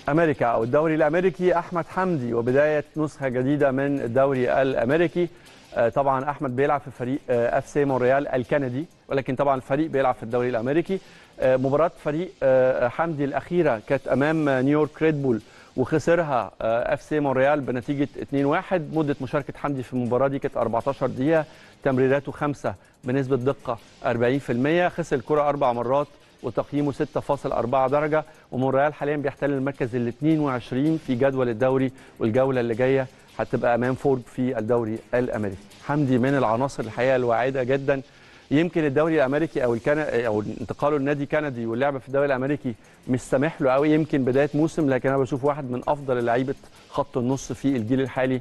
أمريكا أو الدوري الأمريكي. أحمد حمدي وبداية نسخة جديدة من الدوري الأمريكي. آه، طبعا أحمد بيلعب في فريق FC مونريال الكندي ولكن طبعا الفريق بيلعب في الدوري الأمريكي. آه، مباراة فريق آه، حمدي الأخيرة كانت أمام نيويورك ريد بول وخسرها FC مونريال بنتيجة 2-1 مدة مشاركة حمدي في المباراة دي كانت 14 دقيقة تمريراته خمسة بنسبة دقة 40% خسر الكرة أربع مرات وتقييمه 6.4 درجة ومونريال حاليا بيحتل المركز ال 22 في جدول الدوري والجولة اللي جاية هتبقى أمام فورد في الدوري الأمريكي. حمدي من العناصر الحقيقة الواعدة جدا. يمكن الدوري الأمريكي أو الكنا أو انتقاله لنادي كندي واللعب في الدوري الأمريكي مش سامح له قوي يمكن بداية موسم لكن أنا بشوف واحد من أفضل لعيبة خط النص في الجيل الحالي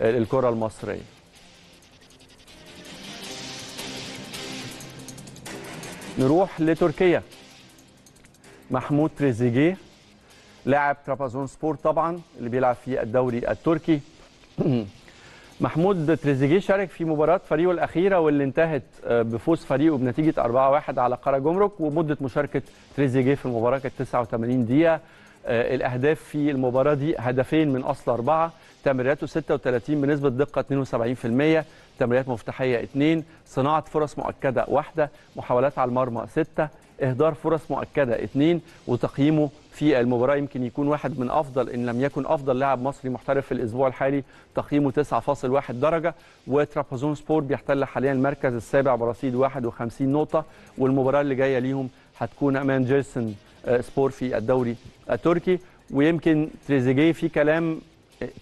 آه، للكره المصرية. نروح لتركيا. محمود تريزيجيه لاعب ترابازون سبور طبعا اللي بيلعب في الدوري التركي. محمود تريزيجيه شارك في مباراة فريقه الأخيرة واللي انتهت آه، بفوز فريقه بنتيجة 4-1 على قارة جمرك ومدة مشاركة تريزيجيه في المباراة كانت 89 دقيقة. آه، الأهداف في المباراة دي هدفين من أصل أربعة تمريراته 36 بنسبة دقة 72% تمريرات مفتاحية 2 صناعة فرص مؤكدة واحدة محاولات على المرمى 6 إهدار فرص مؤكدة. 2 وتقييمه في المباراة يمكن يكون واحد من أفضل إن لم يكن أفضل لاعب مصري محترف في الأسبوع الحالي تقييمه 9.1 درجة. وترابازون سبور بيحتل حاليا المركز السابع برصيد 51 نقطة. والمباراة اللي جاية ليهم هتكون أمام جيرسون آه، سبور في الدوري التركي. ويمكن تريزيجيه في كلام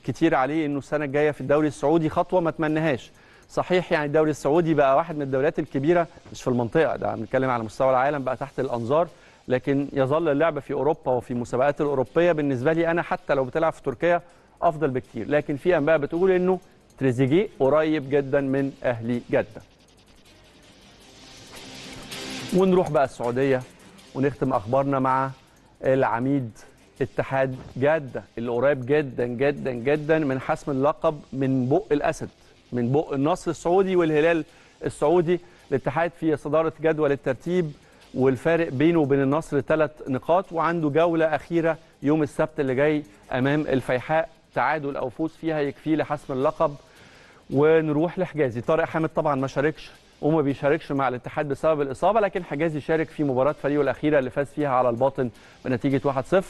كتير عليه إنه السنة الجاية في الدوري السعودي خطوة ما اتمناهاش صحيح يعني الدوري السعودي بقى واحد من الدوريات الكبيرة مش في المنطقة ده بنتكلم على مستوى العالم بقى تحت الأنظار لكن يظل اللعب في أوروبا وفي المسابقات الأوروبية بالنسبة لي أنا حتى لو بتلعب في تركيا أفضل بكتير. لكن في أنباء بتقول إنه تريزيجيه قريب جدا من أهلي جده ونروح بقى السعودية ونختم أخبارنا مع العميد اتحاد جدة اللي قريب جدا جدا جدا من حسم اللقب من بق الأسد. من بق النصر السعودي والهلال السعودي الاتحاد في صدارة جدول الترتيب والفارق بينه وبين النصر ثلاث نقاط وعنده جولة أخيرة يوم السبت اللي جاي أمام الفيحاء. تعادل أو فوز فيها يكفيه لحسم اللقب. ونروح لحجازي. طارق حامد طبعا ما شاركش وما بيشاركش مع الاتحاد بسبب الإصابة لكن حجازي شارك في مباراة فريقه الأخيرة اللي فاز فيها على الباطن بنتيجة 1-0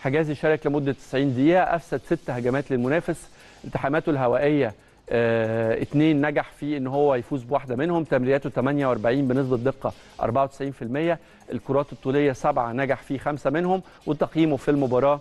حجازي شارك لمدة 90 دقيقة أفسد ست هجمات للمنافس. التحاماته الهوائية آه، اتنين نجح في إن هو يفوز بواحدة منهم. تمريراته 48 بنسبة دقة 94% الكرات الطولية سبعة نجح في خمسة منهم. وتقييمه في المباراة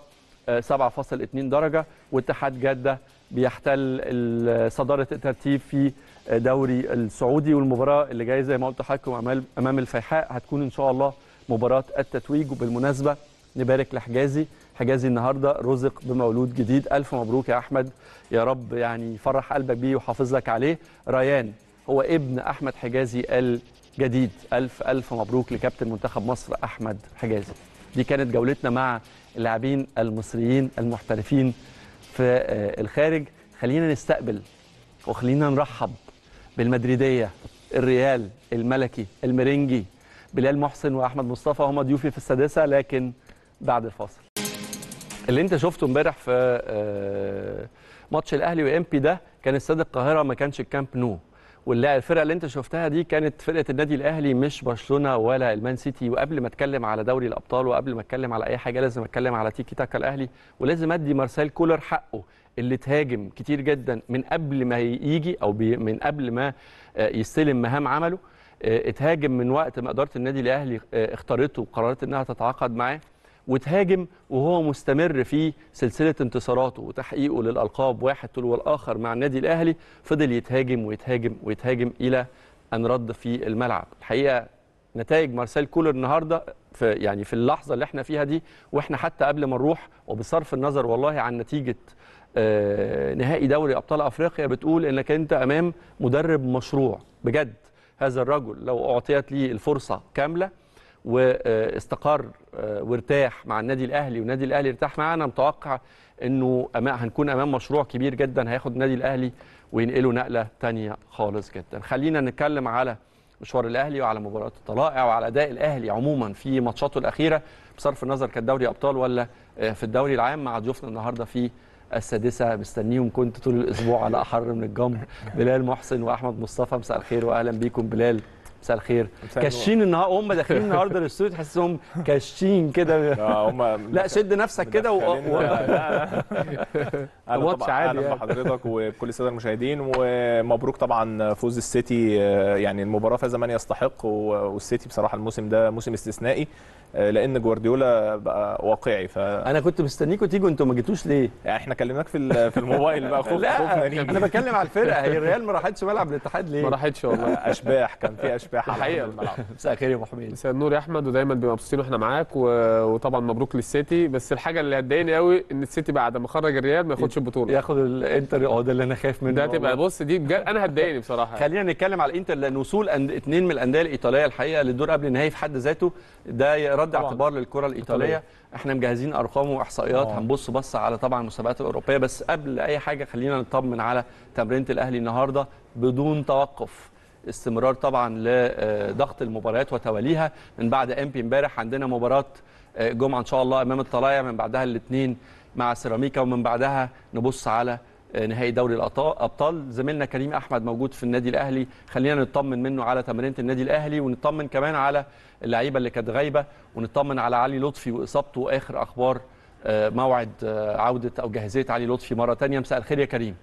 آه، 7.2 درجة. واتحاد جدة بيحتل صدارة الترتيب في دوري السعودي. والمباراة اللي جاية زي ما قلت لحضراتكم أمام الفيحاء هتكون إن شاء الله مباراة التتويج. وبالمناسبة نبارك لحجازي حجازي النهارده رزق بمولود جديد. ألف مبروك يا أحمد. يا رب يعني يفرح قلبك بيه ويحافظ لك عليه. ريان هو ابن أحمد حجازي الجديد. ألف ألف مبروك لكابتن منتخب مصر أحمد حجازي. دي كانت جولتنا مع اللاعبين المصريين المحترفين في آه، الخارج. خلينا نستقبل وخلينا نرحب بالمدريدية الريال الملكي الميرنجي بلال محسن وأحمد مصطفى. هم ضيوفي في السادسة لكن بعد الفاصل. اللي انت شفته امبارح في آه، ماتش الأهلي وإنبي ده كان استاد القاهرة ما كانش الكامب نو. واللاعب الفرقة اللي انت شفتها دي كانت فرقة النادي الأهلي مش برشلونة ولا المان سيتي. وقبل ما اتكلم على دوري الأبطال وقبل ما اتكلم على أي حاجة لازم اتكلم على تيكي تاكا الأهلي. ولازم أدي مارسيل كولر حقه اللي تهاجم كتير جدا من قبل ما يجي أو من قبل ما آه، يستلم مهام عمله. آه، اتهاجم من وقت ما إدارة النادي الأهلي اختارته وقررت إنها تتعاقد معاه. وتهاجم وهو مستمر في سلسلة انتصاراته وتحقيقه للألقاب واحد تلو الآخر مع النادي الأهلي فضل يتهاجم ويتهاجم ويتهاجم إلى أن رد في الملعب. الحقيقة نتائج مارسيل كولر النهارده في يعني في اللحظة اللي إحنا فيها دي وإحنا حتى قبل ما نروح وبصرف النظر والله عن نتيجة آه، نهائي دوري أبطال أفريقيا بتقول إنك أنت أمام مدرب مشروع. بجد هذا الرجل لو أعطيت لي الفرصة كاملة واستقر آه، وارتاح مع النادي الأهلي والنادي الأهلي ارتاح معانا متوقع إنه هنكون أمام مشروع كبير جدا هياخد النادي الأهلي وينقله نقلة تانية خالص جدا. خلينا نتكلم على مشوار الأهلي وعلى مباراة الطلائع وعلى أداء الأهلي عموما في ماتشاته الأخيرة. بصرف النظر كان دوري أبطال ولا آه، في الدوري العام مع ضيوفنا النهارده في السادسة. مستنيهم كنت طول الأسبوع على أحر من الجمر. بلال محسن وأحمد مصطفى مساء الخير واهلا بيكم. بلال. مساء الخير. كاشين النهارده هم داخلين النهارده الاستوديو تحسهم كاشين كده. آه هم لا شد نفسك كده و... و... أهلا طبعا. بحضرتك وبكل السادة المشاهدين ومبروك طبعا فوز السيتي يعني المباراة فاز من يستحق والسيتي بصراحة الموسم ده موسم استثنائي لأن جوارديولا بقى واقعي ف أنا كنت مستنيكم تيجوا أنتوا ما جيتوش ليه؟ يعني إحنا كلمناك في في الموبايل بقى خوف لا أنا بتكلم على الفرقة هي الريال ما راحتش ملعب الاتحاد ليه؟ ما راحتش والله. أشباح كان في أشباح. على الحقيقة. أرض الملعب مساء الخير يا أبو حميد مساء النور يا أحمد ودايما بنبقى مبسوطين وإحنا معاك و... وطبعا مبروك للسيتي بس الحاجة اللي هتضايقني قوي إن السيتي بعد ما خرج الريال ما ياخدش البطولة ياخد الإنتر آه ده اللي أنا خايف منه ده تبقى. بص دي بجد أنا هتضايقني بصراحة خلينا نتكلم على الإنتر لأن وصول. اثنين من الأندية الإيطالية الحقيقة للدور قبل النهائي في حد ذاته ده رد. اعتبار للكرة الإيطالية إحنا مجهزين أرقام وإحصائيات آه. هنبص بص على طبعا المسابقات الأوروبية بس قبل أي حاجة خلينا نطمن على تمرينة الأهلي النهارده بدون توقف استمرار طبعا لضغط المباريات وتواليها. من بعد امبي امبارح عندنا مباراة آه، جمعة إن شاء الله أمام الطلايع من بعدها الاثنين مع سيراميكا ومن بعدها نبص على آه، نهائي دوري الابطال زميلنا كريم أحمد موجود في النادي الأهلي. خلينا نطمن منه على تمرينة النادي الأهلي ونطمن كمان على اللعيبة اللي كانت غايبة ونطمن على علي لطفي وإصابته. واخر أخبار آه، موعد عودة أو جاهزيه علي لطفي مرة ثانية مساء الخير يا كريم.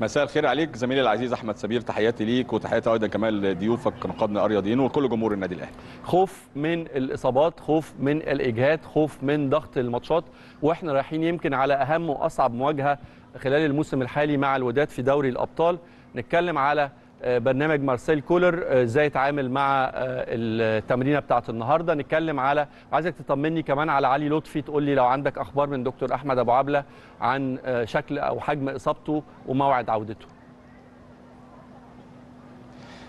مساء الخير عليك زميلي العزيز أحمد سمير تحياتي ليك وتحياتي أيضا كمان لضيوفك نقابنا الرياضيين وكل جمهور النادي الأهلي. خوف من الإصابات خوف من الإجهاد خوف من ضغط الماتشات وإحنا رايحين يمكن على أهم وأصعب مواجهة خلال الموسم الحالي مع الوداد في دوري الأبطال. نتكلم على برنامج مارسيل كولر آه، إزاي يتعامل مع آه، التمرينة بتاعه النهارده. نتكلم على عايزك تطمني كمان على علي لطفي تقول لي لو عندك أخبار من دكتور أحمد أبو عبلة عن آه، شكل أو حجم إصابته وموعد عودته.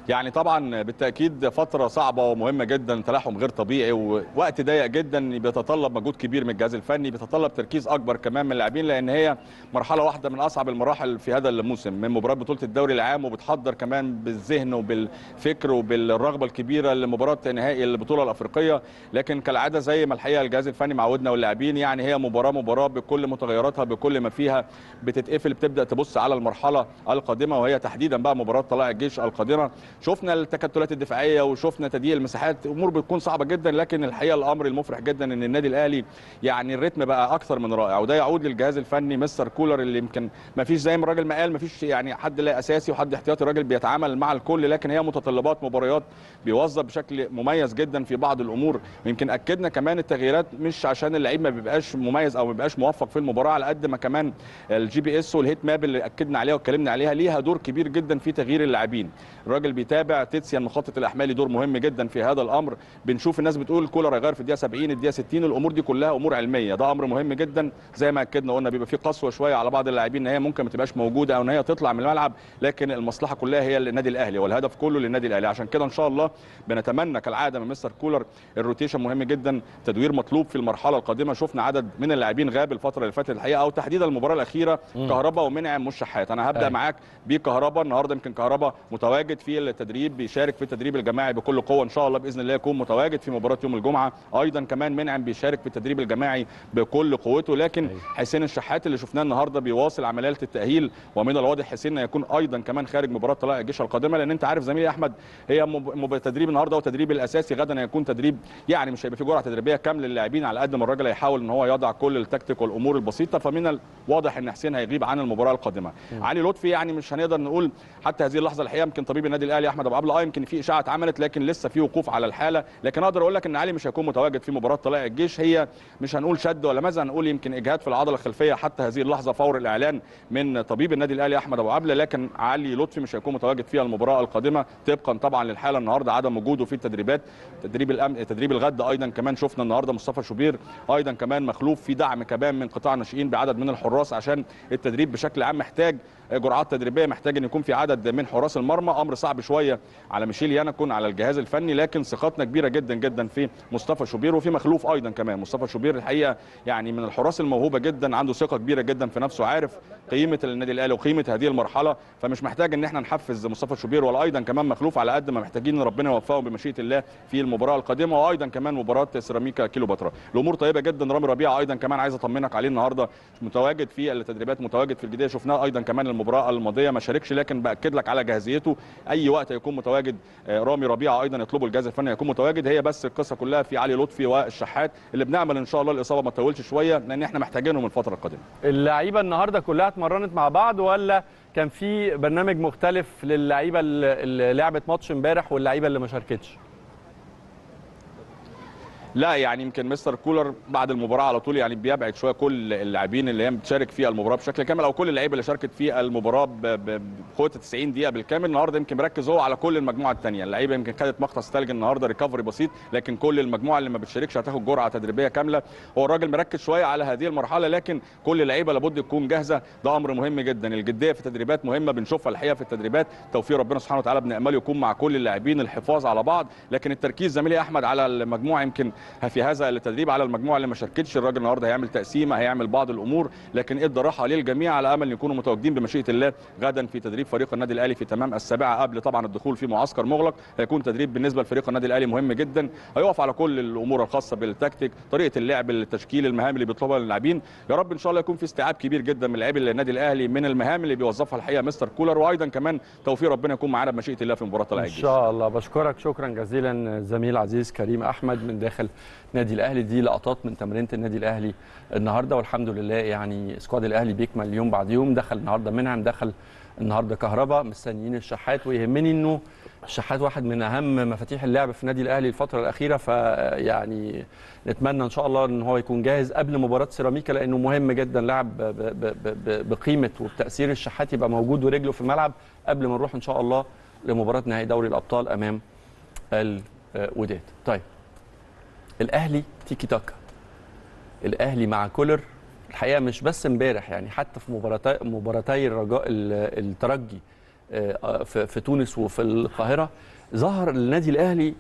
يعني طبعا بالتأكيد فترة صعبة ومهمة جدا تلاحم غير طبيعي ووقت ضيق جدا بيتطلب مجهود كبير من الجهاز الفني بيتطلب تركيز أكبر كمان من اللاعبين لأن هي مرحلة واحدة من أصعب المراحل في هذا الموسم. من مباراة بطولة الدوري العام وبتحضر كمان بالذهن وبالفكر وبالرغبة الكبيرة لمباراة نهائي البطولة الأفريقية. لكن كالعادة زي ما الحقيقة الجهاز الفني معودنا واللاعبين يعني هي مباراة مباراة بكل متغيراتها بكل ما فيها بتتقفل بتبدأ تبص على المرحلة القادمة وهي تحديدا بقى مباراة طلائع الجيش القادمة. شفنا التكتلات الدفاعية وشفنا تضييق المساحات امور بتكون صعبة جدا لكن الحقيقة الأمر المفرح جدا إن النادي الأهلي يعني ال rhythm بقى أكثر من رائع. وده يعود للجهاز الفني مستر كولر اللي يمكن ما فيش زي ما الراجل ما قال ما فيش يعني حد لا أساسي وحد احتياطي الراجل بيتعامل مع الكل لكن هي متطلبات مباريات بيوظف بشكل مميز جدا في بعض الأمور. ويمكن أكدنا كمان التغييرات مش عشان اللعيب ما بيبقاش مميز أو ما بيبقاش موفق في المباراة على قد ما كمان ال GPS وال heat map اللي أكدنا عليها واتكلمنا عليها ليها دور كبير جدا في تغيير اللاعبين. الراجل بيتابع تيتسيان مخطط الأحمال ليه دور مهم جدا في هذا الأمر. بنشوف الناس بتقول كولر هيغير في الدقيقة 70 الدقيقة 60 الأمور دي كلها أمور علمية. ده أمر مهم جدا. زي ما أكدنا قلنا بيبقى في قسوة شوية على بعض اللاعبين إن هي ممكن ما تبقاش موجودة أو إن هي تطلع من الملعب لكن المصلحة كلها هي للنادي الأهلي والهدف كله للنادي الأهلي. عشان كده إن شاء الله بنتمنى كالعادة من مستر كولر ال rotation مهم جدا تدوير مطلوب في المرحلة القادمة. شفنا عدد من اللاعبين غاب الفترة اللي فاتت الحقيقة أو تحديدا المباراة الأخيرة كهربا ومنعم والشحات أنا هبدأ أيوة. معاك بكهربا. النهارده يمكن كهربا متواجد في التدريب بيشارك في التدريب الجماعي بكل قوة إن شاء الله بإذن الله يكون متواجد في مباراة يوم الجمعة. أيضا كمان منعم بيشارك في التدريب الجماعي بكل قوته. لكن حسين الشحات اللي شفناه النهارده بيواصل عمليات التأهيل ومن الواضح حسين يكون أيضا كمان خارج مباراة طلائع الجيش القادمة. لأن أنت عارف زميلي أحمد هي مب- تدريب النهارده والتدريب الأساسي غدا هيكون تدريب يعني مش هيبقى في جرعة تدريبية كاملة للاعبين على قد ما الراجل هيحاول إن هو يضع كل التكتيك والأمور البسيطة. فمن الواضح إن حسين هيغيب عن المباراة القادمة. علي لطفي يعني مش هنقدر نقول حتى هذه اللحظة الحقيقة يمكن طبيب النادي الأهلي أحمد أبو عبلة. آه يمكن في إشاعة اتعملت لكن لسه في وقوف على الحالة. لكن أقدر أقول لك إن علي مش هيكون متواجد في مباراة طلائع الجيش. هي مش هنقول شد ولا ماذا هنقول يمكن إجهاد في العضلة الخلفية حتى هذه اللحظة فور الإعلان من طبيب النادي الأهلي أحمد أبو عبلة. لكن علي لطفي مش هيكون متواجد في المباراة القادمة طبقا طبعا للحالة النهارده عدم وجوده في التدريبات. تدريب الأم... تدريب الغد أيضا كمان شفنا النهارده مصطفى شوبير أيضا كمان مخلوف في دعم كمان من قطاع الناشئين بعدد من الحراس عشان التدريب بشكل عام محتاج جرعات تدريبية محتاج إن يكون في عدد من حراس المرمى. أمر صعب شوية. على ميشيل يانكون على الجهاز الفني لكن ثقتنا كبيرة جدا جدا في مصطفى شوبير وفي مخلوف أيضا كمان. مصطفى شوبير الحقيقة يعني من الحراس الموهوبة جدا عنده ثقة كبيرة جدا في نفسه عارف قيمة النادي الأهلي وقيمة هذه المرحلة فمش محتاج إن إحنا نحفز مصطفى شوبير ولا أيضا كمان مخلوف على قد ما محتاجين ان ربنا يوفقهم بمشيئة الله في المباراة القادمة وأيضا كمان مباراة سيراميكا كيلوباترا. الأمور طيبة جدا رامي ربيعه أيضا كمان عايز أطمنك عليه النهارده. متواجد في التدريبات متواجد في الجدية شفناه أيضا كمان المباراة الماضية ما شاركش لكن بأكد لك على جاهزيته. أي وقت هيكون متواجد آه، رامي ربيعة أيضا يطلبه الجهاز الفني هيكون متواجد. هي بس القصة كلها في علي لطفي والشحات اللي بنعمل إن شاء الله الإصابة ما تطولش شوية لأن إحنا محتاجينهم الفترة القادمة. اللعيبة النهارده كلها اتمرنت مع بعض ولا كان في برنامج مختلف للعيبة اللي لعبت ماتش امبارح واللعيبة اللي ما شاركتش؟ لا يعني يمكن مستر كولر بعد المباراة على طول يعني بيبعد شوية كل اللاعبين اللي هي بتشارك في المباراة بشكل كامل أو كل اللعيبة اللي شاركت في المباراة بقوة 90 دقيقة بالكامل. النهارده يمكن مركز هو على كل المجموعة الثانية اللعيبة يمكن خدت مغطس ثلج النهارده recovery بسيط لكن كل المجموعة اللي ما بتشاركش هتاخد جرعة تدريبية كاملة. هو الراجل مركز شوية على هذه المرحلة لكن كل اللعيبة لابد تكون جاهزة. ده أمر مهم جدا. الجدية في التدريبات مهمة بنشوفها الحقيقة في التدريبات. توفيق ربنا سبحانه وتعالى بنامله يكون مع كل اللاعبين الحفاظ على بعض. لكن التركيز زميلي أحمد على المجموعة يمكن في هذا التدريب على المجموعة اللي ما شاركتش. الراجل النهارده هيعمل تقسيمة هيعمل بعض الأمور لكن إدى راحة للجميع على أمل إن يكونوا متواجدين بمشيئة الله غدا في تدريب فريق النادي الأهلي في تمام السابعة قبل طبعا الدخول في معسكر مغلق. هيكون تدريب بالنسبة لفريق النادي الأهلي مهم جدا. هيقف على كل الأمور الخاصة بالتكتيك طريقة اللعب التشكيل المهام اللي بيطلبها اللاعبين. يا رب إن شاء الله يكون في استيعاب كبير جدا من لاعبي النادي الأهلي من المهام اللي بيوظفها الحقيقة مستر كولر. وأيضا كمان توفيق ربنا يكون معانا بمشيئة الله في مباراة طلائع إن شاء الله. بشكرك. شكرا جزيلا زميل عزيز كريم أحمد من داخل نادي الأهلي. دي لقطات من تمرينة النادي الأهلي النهارده والحمد لله يعني سكواد الأهلي بيكمل يوم بعد يوم. دخل النهارده منعم دخل النهارده كهربا مستنيين الشحات ويهمني إنه الشحات واحد من أهم مفاتيح اللعب في النادي الأهلي الفترة الأخيرة. فيعني نتمنى إن شاء الله إن هو يكون جاهز قبل مباراة سيراميكا لأنه مهم جدا لاعب بقيمة وبتاثير الشحات يبقى موجود ورجله في الملعب قبل ما نروح إن شاء الله لمباراة نهائي دوري الأبطال أمام الوداد. طيب. الأهلي تيكي تاكا. الأهلي مع كولر الحقيقة مش بس امبارح يعني حتى في مباراتي مباراتي الرجاء ال- الترجي آه، في في تونس وفي القاهرة ظهر النادي الأهلي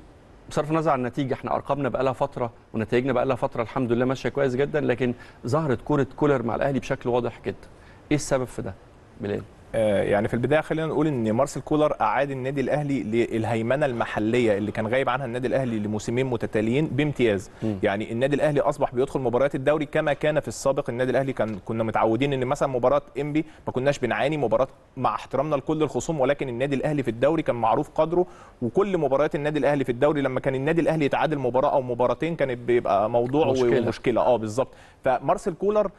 بصرف النظر عن النتيجة. إحنا أرقامنا بقى لها فترة ونتائجنا بقى لها فترة الحمد لله ماشية كويس جدا لكن ظهرت كورة كولر مع الأهلي بشكل واضح جدا. إيه السبب في ده؟ آه، يعني في البداية خلينا نقول إن مارسيل كولر أعاد النادي الأهلي للهيمنة المحلية اللي كان غايب عنها النادي الأهلي لموسمين متتاليين بامتياز. مم. يعني النادي الأهلي أصبح بيدخل مباريات الدوري كما كان في السابق. النادي الأهلي كان كنا متعودين إن مثلا مباراة إنبي ما كناش بنعاني مباراة مع احترامنا لكل الخصوم ولكن النادي الأهلي في الدوري كان معروف قدره. وكل مباريات النادي الأهلي في الدوري لما كان النادي الأهلي يتعادل مباراة أو مباراتين كانت بيبقى موضوع مشكلة. ومشكلة. آه بالظبط. فمارسيل كولر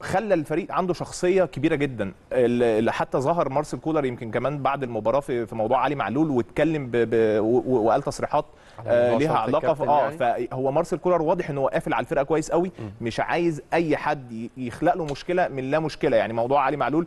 خلى الفريق عنده شخصية كبيرة جدا. اللي حتى ظهر مارسيل كولر يمكن كمان بعد المباراة في في موضوع علي معلول واتكلم ب... ب... وقال تصريحات آه ليها علاقة في آه يعني؟ فهو مارسيل كولر واضح إن هو قافل على الفرقة كويس قوي مش عايز أي حد يخلق له مشكلة من لا مشكلة. يعني موضوع علي معلول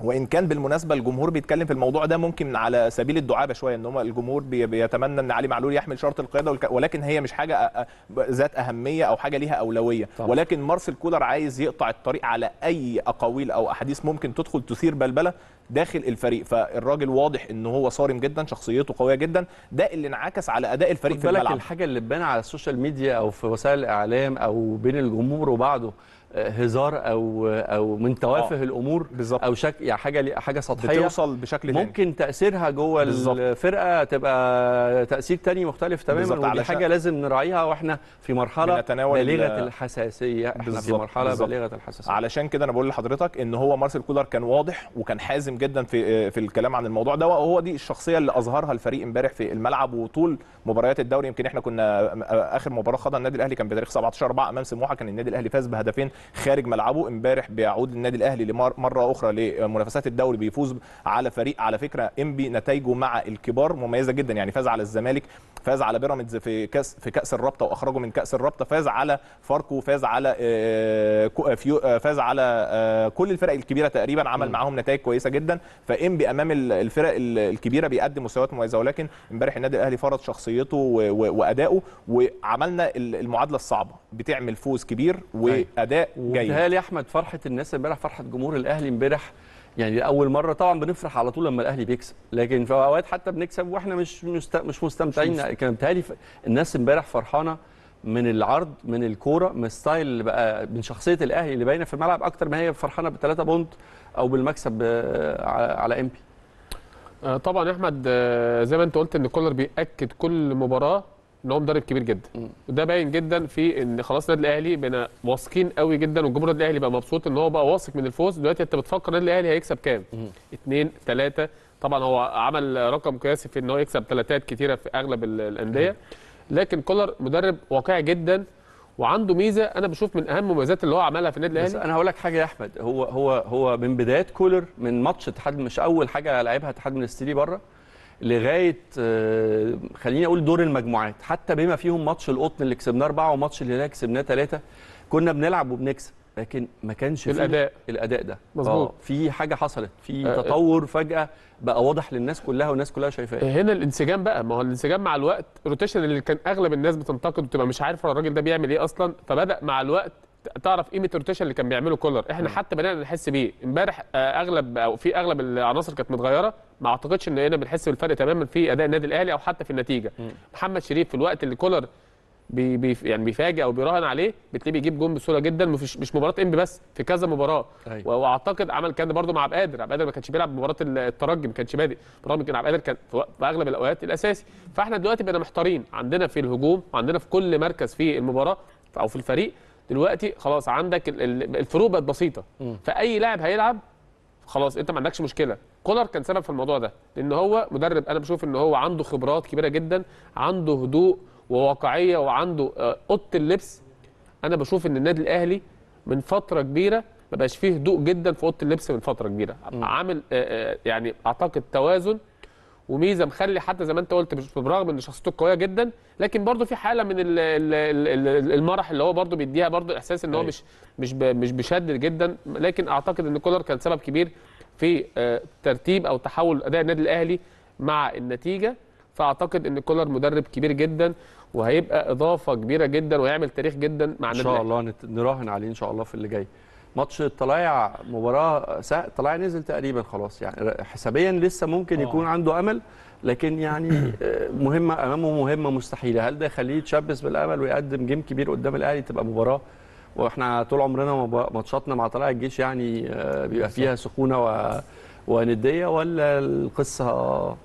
وإن كان بالمناسبة الجمهور بيتكلم في الموضوع ده ممكن على سبيل الدعابة شوية إن هم الجمهور بي- بيتمنى إن علي معلول يحمل شرط القيادة ولكن هي مش حاجة ذات أهمية أو حاجة ليها أولوية. طبعا. ولكن مارسيل كولر عايز يقطع الطريق على أي أقاويل أو أحاديث ممكن تدخل تثير بلبلة داخل الفريق. فالراجل واضح إن هو صارم جدا شخصيته قوية جدا. ده اللي انعكس على أداء الفريق في الملعب. الحاجة اللي تبان على السوشيال ميديا أو في وسائل الإعلام أو بين الجمهور وبعضه هزار أو أو من توافه آه، الأمور بالظبط. أو شك يعني حاجة حاجة سطحية بتوصل بشكل تاني ممكن تأثيرها جوه بالظبط. الفرقة تبقى تأثير تاني مختلف تماما ودي حاجة لازم نراعيها وإحنا في مرحلة بالغه ال- الحساسية إحنا في مرحلة. بالغه الحساسية علشان كده أنا بقول لحضرتك إن هو مارسيل كولر كان واضح وكان حازم جدا في في الكلام عن الموضوع ده وهو دي الشخصية اللي أظهرها الفريق إمبارح في الملعب وطول مباريات الدوري يمكن إحنا كنا آخر مباراة خاضها النادي الأهلي كان بتاريخ 17 4 أمام سموحة كان النادي الأهلي فاز بهدفين خارج ملعبه. امبارح بيعود النادي الأهلي مرة أخرى لمنافسات الدوري بيفوز على فريق على فكرة انبي نتائجه مع الكبار مميزة جدا. يعني فاز على الزمالك فاز على بيراميدز في كأس في كأس الرابطة وأخرجه من كأس الرابطة. فاز على فاركو فاز على آه، فيو- آه، فاز على آه، كل الفرق الكبيرة تقريبا عمل معاهم نتائج كويسة جدا. فانبي أمام ال- الفرق ال- الكبيرة بيقدم مستويات مميزة. ولكن امبارح النادي الأهلي فرض شخصيته و- و- وادائه وعملنا ال- المعادلة الصعبة. بتعمل فوز كبير وأداء وبالتالي أحمد فرحة الناس امبارح فرحة جمهور الأهلي امبارح يعني لاول مرة طبعا بنفرح على طول لما الأهلي بيكسب. لكن في أوقات حتى بنكسب وإحنا مش مست... مش مستمتعين. كان بيتهيألي ف- الناس امبارح فرحانة من العرض من الكورة من الستايل اللي بقى من شخصية الأهلي اللي باينة في الملعب أكتر ما هي فرحانة بثلاثة point أو بالمكسب آه، على انبي آه، طبعا يا أحمد آه، زي ما أنت قلت إن كولر بيأكد كل مباراة ان هو مدرب كبير جدا. وده باين جدا في ان خلاص النادي الاهلي بقينا واثقين قوي جدا والجمهور النادي الاهلي بقى مبسوط ان هو بقى واثق من الفوز. دلوقتي انت بتفكر النادي الاهلي هيكسب كام؟ اثنين ثلاثة طبعا هو عمل رقم قياسي في ان هو يكسب ثلاثات كتيرة في أغلب ال- الأندية. لكن كولر مدرب واقعي جدا وعنده ميزة أنا بشوف من أهم المميزات اللي هو عملها في النادي بس الأهلي. أنا هقول لك حاجة يا أحمد هو هو هو من بداية كولر من ماتش اتحاد مش أول حاجة لعبها اتحاد من الستيلي بره لغاية آه، خليني أقول دور المجموعات. حتى بما فيهم ماتش القطن اللي كسبناه أربعة وماتش الهلال كسبناه ثلاثة كنا بنلعب وبنكسب. لكن ما كانش فيه الأداء. الأداء ده. مظبوط. آه، في حاجة حصلت. في آه، تطور فجأة بقى واضح للناس كلها والناس كلها شايفاه. هنا الانسجام بقى. ما هو الانسجام مع الوقت ال rotation اللي كان أغلب الناس بتنتقد وتبقى مش عارف هو الراجل ده بيعمل إيه أصلا. فبدأ مع الوقت تعرف قيمة ال rotation اللي كان بيعمله كولر؟ إحنا حتى بدأنا نحس بيه. إمبارح آه، أغلب أو في أغلب العناصر كانت متغيرة. ما أعتقدش إن هنا بنحس بالفرق تماما في أداء النادي الأهلي أو حتى في النتيجة. محمد شريف في الوقت اللي كولر بي بي يعني بيفاجئ أو بيراهن عليه بتلاقيه بيجيب جون بسهولة جدا. مش مش مباراة إنبي بس في كذا مباراة. أيوة. وأعتقد عمل كده برده مع عبد القادر. عبد القادر ما كانش بيلعب مباراة الترجي ما كانش بادئ. برغم إن عبد القادر كان في أغلب الأوقات الأساسي. فإحنا دلوقتي بقينا محتارين. عندنا في الهجوم وعندنا في كل مركز في المباراة أو في الفريق دلوقتي خلاص عندك ال- ال- الفروق بقت بسيطة. فأي لاعب هيلعب خلاص أنت ما عندكش مشكلة. كولر كان سبب في الموضوع ده لأن هو مدرب أنا بشوف إن هو عنده خبرات كبيرة جدا عنده هدوء وواقعية وعنده آه، أوضة اللبس. أنا بشوف إن النادي الأهلي من فترة كبيرة ما بقاش فيه هدوء جدا في أوضة اللبس من فترة كبيرة. عامل آه، آه، يعني أعتقد توازن وميزة مخلي حتى زي ما انت قلت برغم ان شخصيته قوية جدا لكن برضه في حالة من ال- ال- ال- ال- المرح اللي هو برضه بيديها برضه إحساس إن هو أيوة. مش مش مش بيشدد جدا. لكن أعتقد إن كولر كان سبب كبير في آه، ترتيب أو تحول أداء النادي الأهلي مع النتيجة. فأعتقد إن كولر مدرب كبير جدا وهيبقى إضافة كبيرة جدا ويعمل تاريخ جدا مع إن النادي شاء الأهلي. الله نراهن عليه إن شاء الله في اللي جاي. ماتش الطلايع مباراة سا... الطلايع نزل تقريبا خلاص. يعني حسابيا لسه ممكن يكون عنده أمل لكن يعني آه، مهمة أمامه مهمة مستحيلة. هل ده يخليه يتشبث بالأمل ويقدم جيم كبير قدام الأهلي تبقى مباراة؟ وإحنا طول عمرنا ماتشاتنا مع طلائع الجيش يعني آه، بيبقى فيها سخونة و... وندية ولا القصة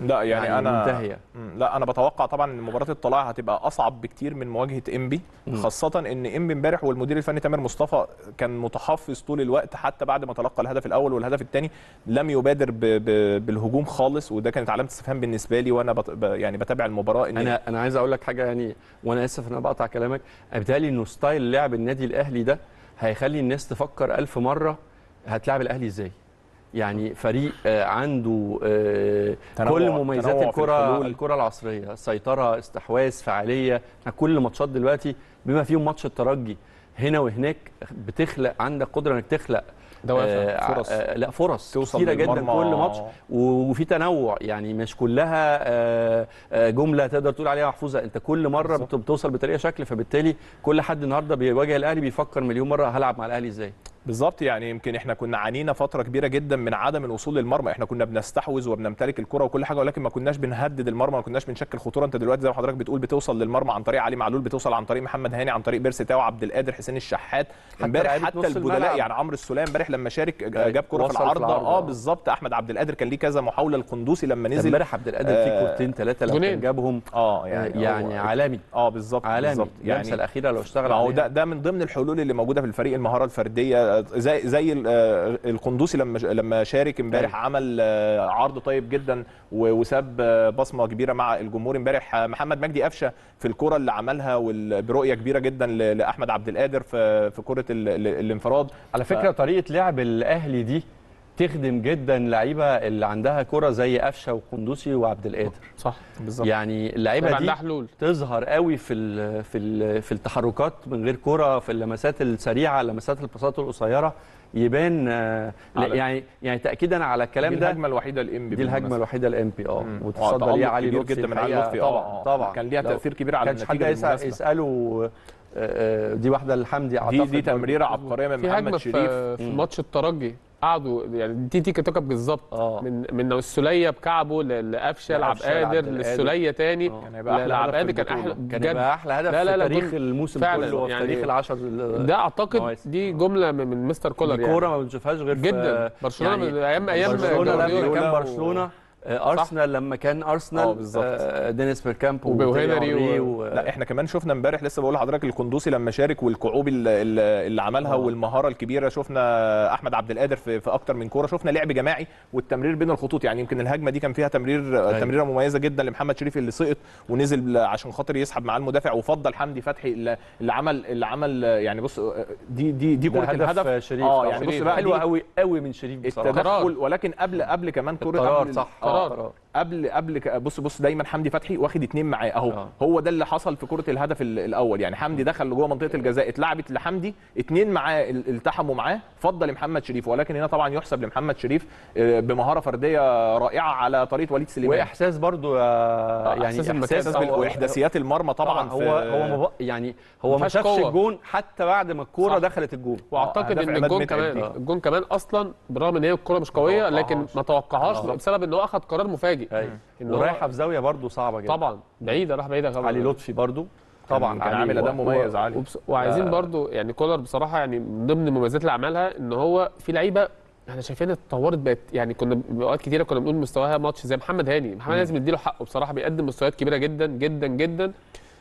لا يعني, يعني أنا منتهية. مم، لا أنا بتوقع طبعا إن مباراة الطلاع هتبقى أصعب بكتير من مواجهة انبي خاصة إن انبي إمبارح والمدير الفني تامر مصطفى كان متحفظ طول الوقت حتى بعد ما تلقى الهدف الأول والهدف الثاني لم يبادر ب ب بالهجوم خالص وده كانت علامة استفهام بالنسبة لي وأنا بت ب يعني بتابع المباراة إن أنا أنا عايز أقول لك حاجة يعني وأنا آسف إن أنا بقطع كلامك بيتهيألي إنه style لعب النادي الأهلي ده هيخلي الناس تفكر ألف مرة هتلعب الأهلي إزاي يعني فريق آه، عنده آه، كل مميزات الكرة. الكرة العصرية سيطره استحواذ فعالية. إحنا كل ماتشات دلوقتي بما فيهم ماتش الترجي. هنا وهناك بتخلق عندك قدرة إنك تخلق دوافع، آه، فرص. آه، لا فرص كتيرة جدا. كل ماتش. وفي تنوع. يعني مش كلها آه، جملة تقدر تقول عليها محفوظة. انت كل مرة بت- بتوصل بطريقة شكل فبالتالي كل حد النهارده بيواجه الأهلي بيفكر مليون مرة هلعب مع الأهلي إزاي. بالظبط. يعني يمكن إحنا كنا عانينا فترة كبيرة جدا من عدم الوصول للمرمى. إحنا كنا بنستحوذ وبنمتلك الكرة وكل حاجة ولكن ما كناش بنهدد المرمى ما كناش بنشكل خطورة. أنت دلوقتي زي ما حضرتك بتقول بتوصل للمرمى عن طريق علي معلول بتوصل عن طريق محمد هاني عن طريق بيرسي تاو عبد القادر حسين الشحات. امبارح حتى نص البدلاء الملعب. يعني عمرو السوليه امبارح لما شارك أيوة، جاب كرة في العارضة. آه آه. بالظبط. أحمد عبد القادر كان ليه كذا محاولة القندوسي لما نزل. امبارح عبد القادر آه، في كورتين ثلاثة لو. كان جابهم. آه يعني, يعني يعني عالمي. آه بالظبط عالمي. بالظبط. اللمسه الأخيرة لو اشتغل. ده ده من ضمن الحلول اللي موجودة في الفريق المهارة الفردية. زي زي آه، القندوسي لما لما شارك امبارح عمل آه، عرض طيب جدا وساب آه، بصمة كبيرة مع الجمهور امبارح. محمد مجدي قفشة في الكرة اللي عملها برؤية كبيرة جدا لأحمد عبد القادر في كرة ال- ال- الانفراد. على فكرة طريقة لعب الأهلي دي تخدم جدا لعيبه اللي عندها كرة زي قفشة وقندوسي وعبد القادر. صح بالظبط. يعني اللعيبة دي حلول. تظهر قوي في ال في ال في التحركات من غير كرة في اللمسات السريعة لمسات الباصات القصيرة. يبان آه، يعني يعني تاكيدا على الكلام دي ده الهجمة الوحيدة الانبي دي الهجمة الوحيدة الام بي آه وتصدر ليها علي لطفي جدا من علي لطفي طبعا طبعا. كان ليها تأثير كبير على النتيجة يسأل بالمناسبة. يسأله دي واحدة لحمدي دي أعتقد دي برضه. تمريرة عبقرية من في محمد شريف في, في ماتش الترجي قعدوا يعني دي تيكا توكا بالظبط آه. من من السوليه بكعبه لقفشه لعب قادر القادر. للسوليه تاني كان هيبقى لعب هدف قادر كان. أحلى كان بجد. يبقى أحلى هدف لا لا لا في تاريخ الموسم فعلا كله وفي يعني تاريخ العشر ال- ده أعتقد مواسم. دي جملة من من مستر كولر دي يعني كوره ما بنشوفهاش غير في جدا برشلونة من أيام أيام برشلونة لما. كان برشلونة آه، أرسنال لما كان آه، ارسنال بالظبط. آه، دينيس بيركامب وتيري و- هنري لا إحنا كمان شفنا امبارح لسه بقول لحضرتك القندوسي لما شارك والكعوب اللي, اللي عملها آه. والمهارة الكبيرة شفنا أحمد عبد القادر في, في أكتر من كورة شفنا لعب جماعي والتمرير بين الخطوط يعني يمكن الهجمة دي كان فيها تمرير تمريرة مميزة جدا لمحمد شريف اللي سقط ونزل عشان خاطر يسحب معاه المدافع وفضل حمدي فتحي اللي عمل اللي عمل يعني بص دي دي دي كرة هدف الهدف شريف آه. يعني بص. بقى حلوة قوي قوي من شريف بصراحة ولكن قبل قبل كمان قبل صح آه. قرار قبل قبل بص بص دايما حمدي فتحي واخد اتنين معاه أهو آه. هو ده اللي حصل في كرة الهدف ال- الأول يعني حمدي دخل لجوه منطقة الجزاء اتلعبت لحمدي اتنين معاه ال- التحموا معاه فضل لمحمد شريف ولكن هنا طبعا يحسب لمحمد شريف آه، بمهارة فردية رائعة على طريقة وليد سليمان وإحساس برضو آه، يعني إحساس. احساس بال- وإحداثيات المرمى طبعا, طبعا هو هو. يعني هو ما شافش. الجون حتى بعد ما الكورة. دخلت الجون وأعتقد إن الجون كمان. الجون كمان أصلا بالرغم إن هي الكورة مش قوية لكن ما توقعهاش بسبب ان هو اخذ قرار مفاجئ أيوه هو- ورايحه في زاوية برضو صعبة جدا. طبعا بعيدة راح بعيدة خالص علي لطفي برضو طبعا كان عامل أداء مميز علي. وبس... وعايزين برضو يعني كولر بصراحة يعني من ضمن المميزات اللي عملها إن هو في لعيبة إحنا شايفينها اتطورت بقت يعني كنا اوقات كتيرة كنا بنقول مستواها ماتش زي محمد هاني. محمد هاني لازم نديله حقه بصراحة بيقدم مستويات كبيرة جدا جدا جدا.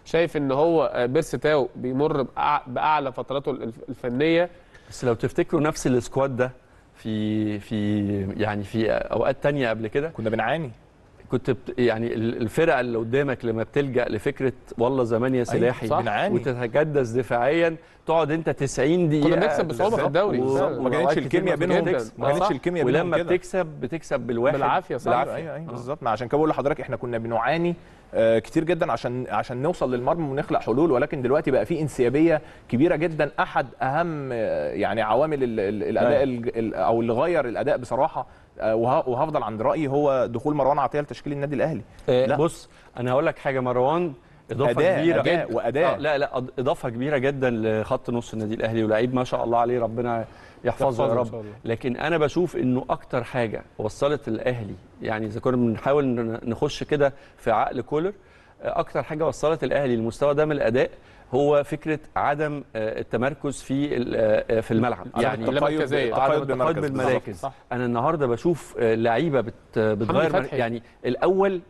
شايف إن هو آه، بيرسي تاو بيمر بأعلى فتراته الف- الفنية. بس لو تفتكروا نفس ال squad ده في في يعني في أوقات تانية قبل كده؟ كنا بنعاني. كنت بت يعني ال- الفرقة اللي قدامك لما بتلجأ لفكرة والله زمان يا سلاحي صح. بنعاني. وبتتكدس دفاعيا تقعد أنت 90 دقيقة كنا بنكسب بصعوبة في الدوري و-. ما كانتش الكيمياء بينهم بتكسب. ما كانتش. الكيمياء بينهم ولما كده. بتكسب بتكسب بالواحد بالعافية، صح. أيوه أيوه أيوه بالظبط ما عشان كده بقول لحضرتك إحنا كنا بنعاني آه، كتير جدا عشان عشان نوصل للمرمى ونخلق حلول ولكن دلوقتي بقى في انسيابية كبيرة جدا أحد أهم آه، يعني عوامل ال- ال- الأداء ال- ال- أو اللي غير الأداء بصراحة آه، وهفضل عند رأيي هو دخول مروان عطية لتشكيل النادي الأهلي آه، لا. بص أنا هقول لك حاجة مروان إضافة أداء- كبيرة أداء جدا. وأداء. آه لا لا إضافة كبيرة جدا لخط نص النادي الأهلي ولعيب ما شاء الله عليه ربنا يحفظه يا رب. لكن أنا بشوف إنه أكتر حاجة وصلت الأهلي يعني إذا كنا بنحاول نخش كده في عقل كولر آه، أكتر حاجة وصلت الأهلي للمستوى ده من الأداء هو فكرة عدم آه، التمركز في ال- آه، في الملعب. يعني تقيد بمركز بالمراكز. صح. أنا النهارده بشوف آه، لعيبة بت بتغير. يعني الأول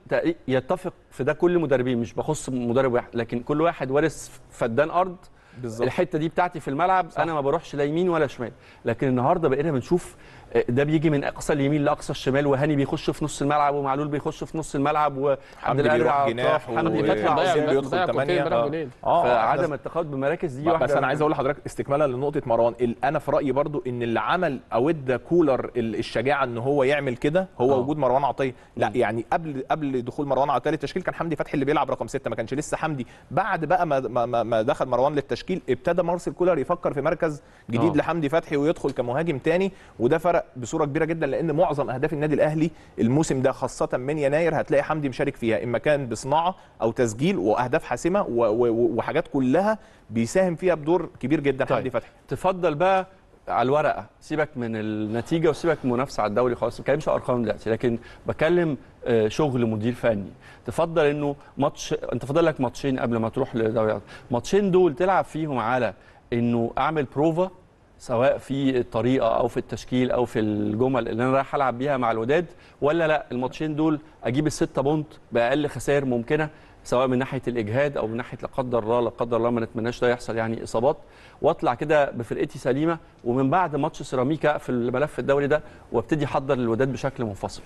يتفق في ده كل مدربين مش بخص مدرب واحد لكن كل واحد وارث فدان أرض. بالظبط. الحتة دي بتاعتي في الملعب صح. أنا ما بروحش لا يمين ولا شمال. لكن النهارده بقينا بنشوف آه، ده بيجي من أقصى اليمين لأقصى الشمال وهاني بيخش في نص الملعب ومعلول بيخش في نص الملعب وعبد القادر بيروح عطاف، جناح حمدي بيطلع. بيدخل آه. جونين. آه فعدم التقيد بالمراكز دي واحدة بس أنا عايز أقول لحضرتك استكمالا لنقطة مروان أنا في رأيي برضو إن اللي عمل أو ادى كولر ال- الشجاعة إن هو يعمل كده هو آه. وجود مروان عطية لا يعني قبل قبل دخول مروان عطية للتشكيل كان حمدي فتحي اللي بيلعب رقم ستة ما كانش لسه حمدي بعد بقى ما ما, ما- ما دخل مروان للتشكيل ابتدى مارسيل كولر يفكر في مركز جديد آه. لحمدي فتحي ويدخل كمهاجم تاني وده فرق بصوره كبيرة جدا لأن معظم أهداف النادي الأهلي الموسم ده خاصة من يناير هتلاقي حمدي مشارك فيها. اما كان بصناعة أو تسجيل وأهداف حاسمة وحاجات كلها بيساهم فيها بدور كبير جدا. طيب. حمدي فتحي. تفضل بقى على الورقة. سيبك من النتيجة وسيبك من المنافسة على الدوري خالص. ما بتكلمش أرقام دلوقتي لكن بكلم آه، شغل مدير فني. تفضل إنه ماتش أنت فاضل لك ماتشين قبل ما تروح لدوري. ماتشين دول تلعب فيهم على إنه أعمل بروفا سواء في الطريقة أو في التشكيل أو في الجمل اللي أنا رايح ألعب بيها مع الوداد ولا لأ الماتشين دول أجيب الستة point بأقل خسائر ممكنة سواء من ناحية الإجهاد أو من ناحية لا قدر الله لا قدر الله ما نتمناش ده يحصل يعني إصابات. وأطلع كده بفرقتي سليمة ومن بعد ماتش سيراميكا في الملف الدوري ده وأبتدي أحضر للوداد بشكل منفصل.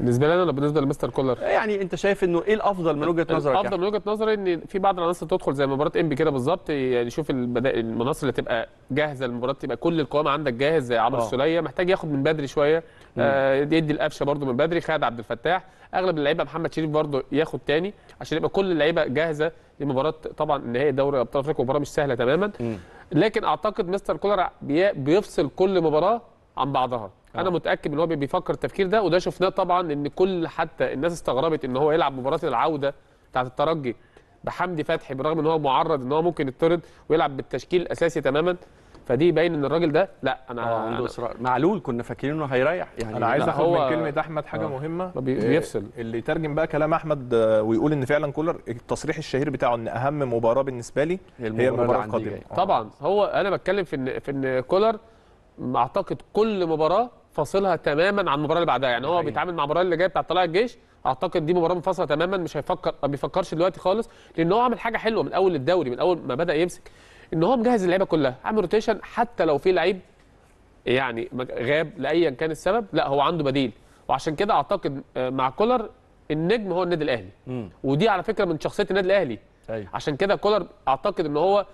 بالنسبة لي أنا ولا بالنسبة لمستر كولر يعني انت شايف انه إيه الافضل من وجهة نظرك الأفضل يعني؟ من وجهة نظري إن في بعض العناصر تدخل زي مباراة إنبي كده بالظبط يعني شوف. المناصر اللي تبقى جاهزة للمباراه تبقى كل القوام عندك جاهز زي عمرو آه. السولية محتاج ياخد من بدري شوية آه يدي القفشة برده من بدري خالد عبد الفتاح أغلب اللعيبة محمد شريف برده ياخد تاني عشان يبقى كل اللعيبة جاهزة لمباراة طبعا نهائي دوري أبطال أفريقيا مباراة مش سهلة تماما مم. لكن أعتقد مستر كولر بي- بيفصل كل مباراة عن بعضها أنا آه. متأكد إن هو بيفكر التفكير ده وده شفناه طبعا إن كل حتى الناس استغربت إن هو يلعب مباراة العودة بتاعة الترجي بحمدي فتحي بالرغم إن هو معرض إن هو ممكن يطرد ويلعب بالتشكيل الأساسي تماما فدي باين إن الراجل ده لأ أنا, آه عنده أنا إصرار معلول كنا فاكرين إنه هيريح يعني أنا عايز أخد هو- من كلمة أحمد حاجة آه. مهمة آه، بيفصل. اللي يترجم بقى كلام أحمد آه، ويقول إن فعلا كولر التصريح الشهير بتاعه إن أهم مباراة بالنسبة لي هي هي المباراة المباراة اللي عندي القادمة. آه. طبعا هو أنا بتكلم في إن في إن كولر أعتقد كل مباراة فاصلها تماما عن المباراة اللي بعدها. يعني هو. بيتعامل مع المباراة اللي جاية بتاعة طلائع الجيش. أعتقد دي مباراة منفصلة تماما مش هيفكر ما بيفكرش دلوقتي خالص لأن هو عمل حاجة حلوة من أول الدوري من أول ما بدأ يمسك إن هو مجهز اللعيبة كلها عامل rotation حتى لو في لعيب يعني غاب لأيا كان السبب لا هو عنده بديل. وعشان كده أعتقد آه، مع كولر النجم هو النادي الأهلي. مم. ودي على فكرة من شخصيه النادي الأهلي. أيوه. عشان كده كولر أعتقد إن هو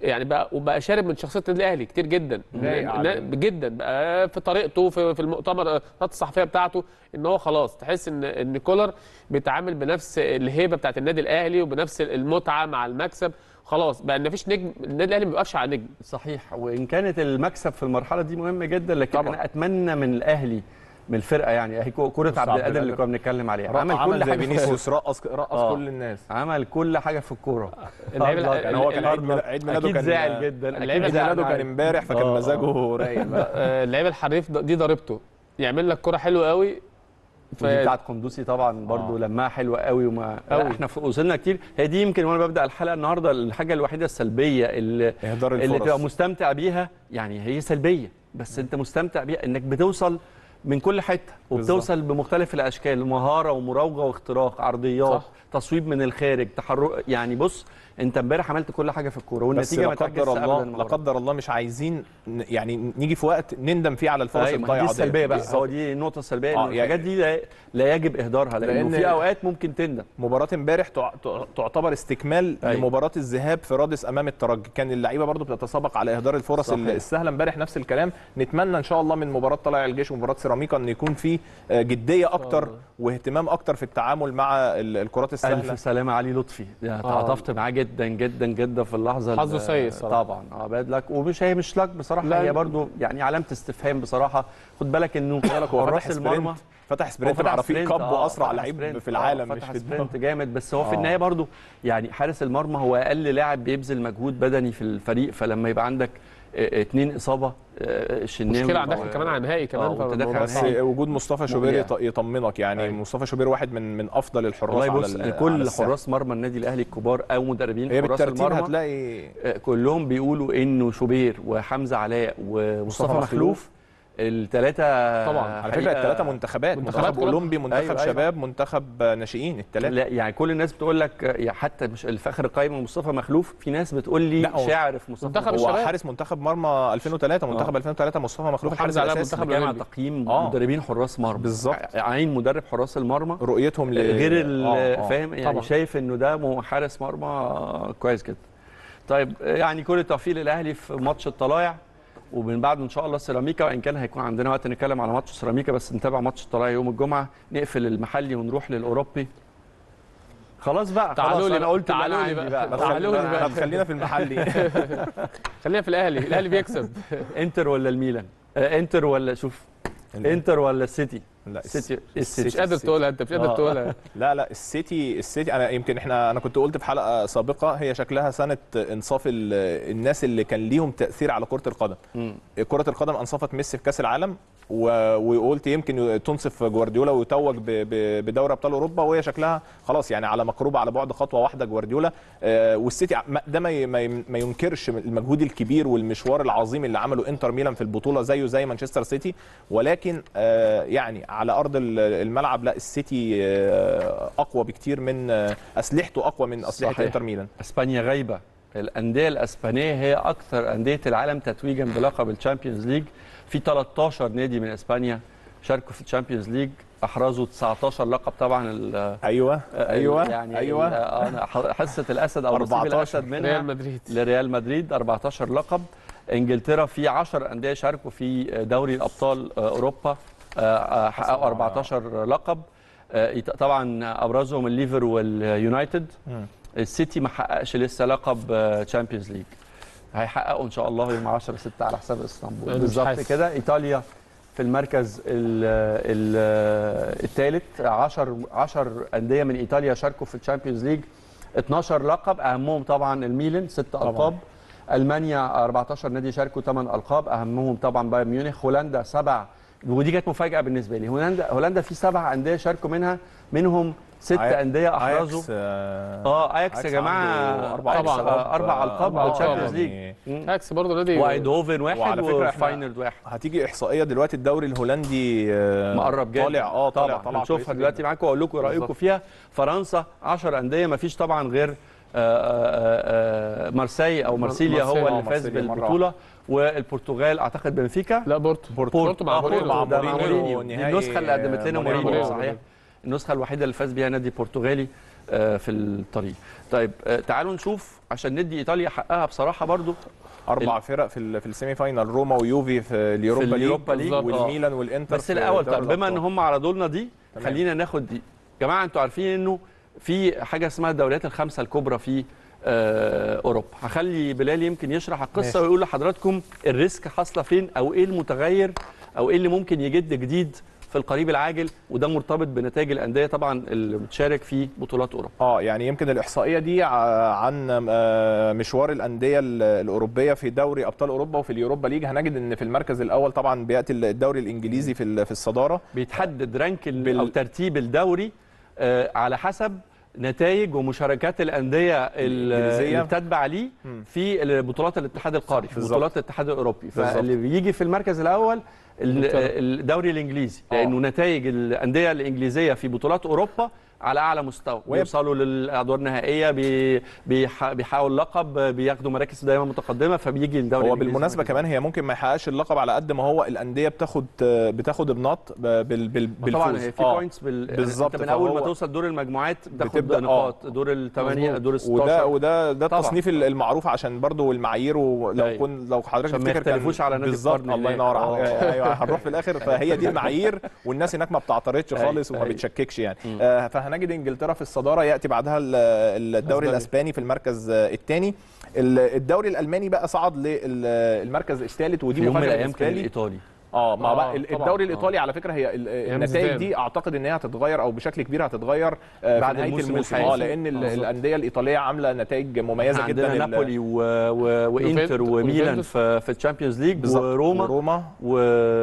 يعني بقى وبقى شارب من شخصية النادي الأهلي كتير جدا. جدا بقى في طريقته في, في المؤتمر الصحفية بتاعته إن هو خلاص تحس إن إن كولر بيتعامل بنفس الهيبة بتاعت النادي الأهلي وبنفس المتعة مع المكسب خلاص بقى إن مفيش نجم النادي الأهلي ما بيوقفش على نجم صحيح وإن كانت المكسب في المرحلة دي مهم جدا لكن طبعا. أنا أتمنى من الأهلي من الفرقة يعني أهي كره عبد القادر اللي. كنا بنتكلم عليها عمل عمل كل حاجة. فينيسيوس رقص رقص آه. كل الناس عمل كل حاجة في الكورة اللعيبة- يعني هو كان عيد ميلاده كان زعل جدا اللعيبة عيد ميلاده كان امبارح فكان آه،. مزاجه رايق بقى. آه، اللعيبه الحريف دي ضربته يعمل لك كرة حلوة قوي ف... ودي بتاعت قندوسي طبعا برضو آه. لمها حلوة قوي وما قوي. لا إحنا وصلنا كتير هي دي يمكن وأنا ببدأ الحلقة النهارده الحاجة الوحيدة السلبية اللي اللي تبقى مستمتع بيها يعني هي سلبية بس أنت مستمتع بيها إنك بتوصل من كل حتة وبتوصل بمختلف الأشكال مهارة ومراوغة واختراق عرضيات صح. تصويب من الخارج تحرك يعني بص انت امبارح عملت كل حاجة في الكورة والنتيجة ما قدر الله لا قدر الله مش عايزين يعني نيجي في وقت نندم فيه على الفرص أيوة، الضايعة دي. السلبية بقى. هو دي النقطة السلبية آه، إن يعني- الحاجات دي لا, لا يجب إهدارها لأنه لأن- في أوقات ممكن تندم مباراة امبارح تع- تع- تعتبر استكمال أيوة. لمباراة الذهاب في رادس أمام الترجي، كان اللعيبة برضو بتتسابق على إهدار الفرص صحيح. السهلة امبارح نفس الكلام، نتمنى إن شاء الله من مباراة طلائع الجيش ومباراة سيراميكا سيراميكا إن يكون في آه، جدية أكتر واهتمام أكتر في التعامل مع ال- الكرات السهلة. الف سلامة علي لطفي. يعني تعاطفت معاه جدا جدا جدا في اللحظة حظه سيء. طبعا. آه باد لك. ومش هي مش لك بصراحة لا، هي. برضو يعني علامة استفهام بصراحة. خد بالك إنه هو حراس فتح المرمى. فتح سبرنت مع رفيق سبرنت، كاب آه، واسرع فتح لعيب في العالم آه، مش فتح في سبرنت جامد. بس هو في آه. النهاية برضو يعني حارس المرمى هو أقل لاعب بيبذل مجهود بدني في الفريق. فلما يبقى عندك آه، اتنين إصابة آه، الشناوي مشكلة داخل و- كمان على نهائي كمان آه، بس. وجود مصطفى شوبير. يط- يطمنك يعني أيوة. مصطفى شوبير واحد من من أفضل الحراس والله على بص ال- على كل. حراس مرمى النادي الأهلي الكبار أو مدربين حراس المرمى هتلاقي آه، كلهم بيقولوا إنه شوبير وحمزة علاء ومصطفى مصطفى مخلوف الثلاثه طبعا. على فكرة الثلاثه منتخبات منتخب. اولمبي منتخب أيوة، أيوة. شباب منتخب ناشئين الثلاثه لا يعني كل الناس بتقول لك آه، يعني حتى مش اخر القايمه مصطفى مخلوف في ناس بتقول لي شاعر في مصطفى منتخب. هو الشباب. حارس منتخب مرمى 2003 منتخب 2003 مصطفى مخلوف علاء الأساسي منتخب الأولمبي. تقييم آه. مدربين حراس مرمى بالظبط. عين مدرب حراس المرمى رؤيتهم ل... غير آه، آه. فاهم يعني طبعا. شايف إنه ده حارس مرمى كويس جدا طيب يعني كل التوفيق للأهلي في ماتش الطلايع ومن بعده إن شاء الله سيراميكا وإن كان هيكون عندنا وقت نتكلم على ماتش سيراميكا بس نتابع ماتش الطلايع يوم الجمعة. نقفل المحلي ونروح للأوروبي. خلاص بقى. تعالوا لي أنا قلت تعالوا لي بقى. تعالوا لي بقى. طب خلينا في المحلي. خلينا في الأهلي. الأهلي بيكسب. إنتر ولا الميلان؟ آه إنتر ولا شوف إنتر ولا السيتي؟ لا السيتي مش السيتي قادر تقولها انت مش قادر آه. تقولها. لا لا السيتي السيتي أنا يمكن إحنا أنا كنت قلت في حلقة سابقة هي شكلها سنة إنصاف ال- الناس اللي كان ليهم تأثير على كرة القدم. كرة القدم أنصفت ميسي في كأس العالم وقلت يمكن تنصف جوارديولا ويتوج بدوري أبطال أوروبا وهي شكلها خلاص يعني على مقربه على بعد خطوة واحدة جوارديولا. آه، والسيتي ده ما ينكرش المجهود الكبير والمشوار العظيم اللي عمله إنتر ميلان في البطولة زيه زي مانشستر سيتي. ولكن آه، يعني على أرض ال- الملعب لا السيتي آه، أقوى بكتير من آه، أسلحته أقوى من أسلحة. إنتر ميلان. إسبانيا غايبة. الأندية الأسبانية هي أكثر أندية العالم تتويجا بلقب ال Champions League. في 13 نادي من إسبانيا شاركوا في ال Champions League. أحرزوا 19 لقب طبعا ال- أيوه أيوه يعني أيوه. ح- حصة الأسد أو نصيب 14 الاسد منها ريال مدريد. لريال مدريد 14 لقب. إنجلترا في 10 أندية شاركوا في دوري الأبطال أوروبا. آه، حققوا 14 لقب. آه، طبعا أبرزهم الليفر واليونايتد. السيتي ما حققش لسه لقب Champions League هيحققوا إن شاء الله يوم 10 6 على حساب إسطنبول. بالظبط. كده. إيطاليا في المركز الثالث. 10 10 أندية من إيطاليا شاركوا في ال Champions League 12 لقب أهمهم طبعا الميلان ست طبعاً. ألقاب. ألمانيا 14 نادي شاركوا 8 ألقاب أهمهم طبعا بايرن ميونخ. هولندا سبع ودي كانت مفاجأة بالنسبة لي. هولندا هولندا في سبع أندية شاركوا منها. منهم ست أندية أحرزوا. اياكس آه، آه اياكس يا جماعة أربع أياكس، ألقاب. آه، أربع القاب ألقاب. ليج يعني إكس برضه نادي وإيدهوفن واحد وعلى فكرة إحنا- وفاينرد واحد. هتيجي إحصائية دلوقتي الدوري الهولندي آه، مقرب جدا طالع. آه طالع طبعا طالع هنشوفها دلوقتي. معاكم وأقول لكم رأيكم. فيها. فرنسا 10 أندية ما فيش طبعا غير آه، آه، آه، مارسي أو مارسيليا هو آه، اللي فاز بالبطولة. والبرتغال أعتقد بنفيكا لا بورتو بورتو بورتو مع آه، مورينيو مع مورينيو النسخة اللي قدمت لنا مورينيو. مورينيو مورينيو. صحيح النسخة الوحيدة اللي فاز بيها نادي برتغالي آه، في الطريق طيب آه، تعالوا نشوف عشان ندي إيطاليا حقها بصراحة برضو أربع فرق في ال- في ال semi final روما ويوفي في ال Europa League ال Europa League،. والميلان والإنتر بس في الأول طب بما إن. هم عرضوا لنا دي تمام. خلينا ناخد دي جماعة أنتوا عارفين إنه في حاجة اسمها الدوريات الخمسة الكبرى في آه، أوروبا. هخلي بلال يمكن يشرح القصة. ويقول لحضراتكم ال risk حاصلة فين أو إيه المتغير أو إيه اللي ممكن يجد جديد في القريب العاجل وده مرتبط بنتائج الأندية طبعا اللي بتشارك في بطولات أوروبا. آه يعني يمكن الإحصائية دي عن آه، مشوار الأندية ال- الأوروبية في دوري أبطال أوروبا وفي ال Europa League. هنجد إن في المركز الأول طبعا بيأتي الدوري الإنجليزي في في الصدارة. بيتحدد rank بال- أو ترتيب الدوري آه، على حسب نتائج ومشاركات الأندية. اللي بتتبع ليه. في بطولات الاتحاد القاري في. بطولات الاتحاد الأوروبي. فاللي بيجي في المركز الأول. الدوري الإنجليزي آه. لأنه نتائج الأندية الإنجليزية في بطولات أوروبا على أعلى مستوى بيوصلوا للأدوار النهائية بي بيح- بيحاولوا لقب بياخدوا مراكز دايما متقدمة فبيجي الدوري هو بالمناسبة. كمان هي ممكن ما يحققش اللقب على قد ما هو الأندية بتاخد بتاخد أبناط بال بال بالفوز طبعا هي في آه. points بال... بالظبط، أنت من أول ما توصل دور المجموعات بتاخد بتبدأ- نقاط دور الثمانية. دور ال 16 وده وده ده. التصنيف المعروف عشان برضو المعايير ولو أيوة. كن لو حضرتك ما تفتكر كان يختلفوش على نادي بالظبط الله. ينور آه. عليك أيوه هنروح في الآخر فهي دي المعايير والناس هناك ما بتعترضش أيوة. خالص وما. بتشككش يعني آه فهنجد إنجلترا في الصدارة يأتي بعدها ال- الدوري. الأسباني في المركز الثاني. الدوري الألماني بقى صعد للمركز الثالث ودي مفاجأة بالنسبة لي. الإيطالي. آه ما آه، بقى ال- طبعاً. الدوري الإيطالي على فكرة هي ال- النتائج. دي أعتقد إن هي هتتغير أو بشكل كبير هتتغير آه، بعد نهاية الموسم. آه لأن. الأندية الإيطالية عاملة نتائج مميزة جدا عندنا نابولي و... و... وإنتر وميلان. في في ال Champions League بالظبط. وروما وروما و...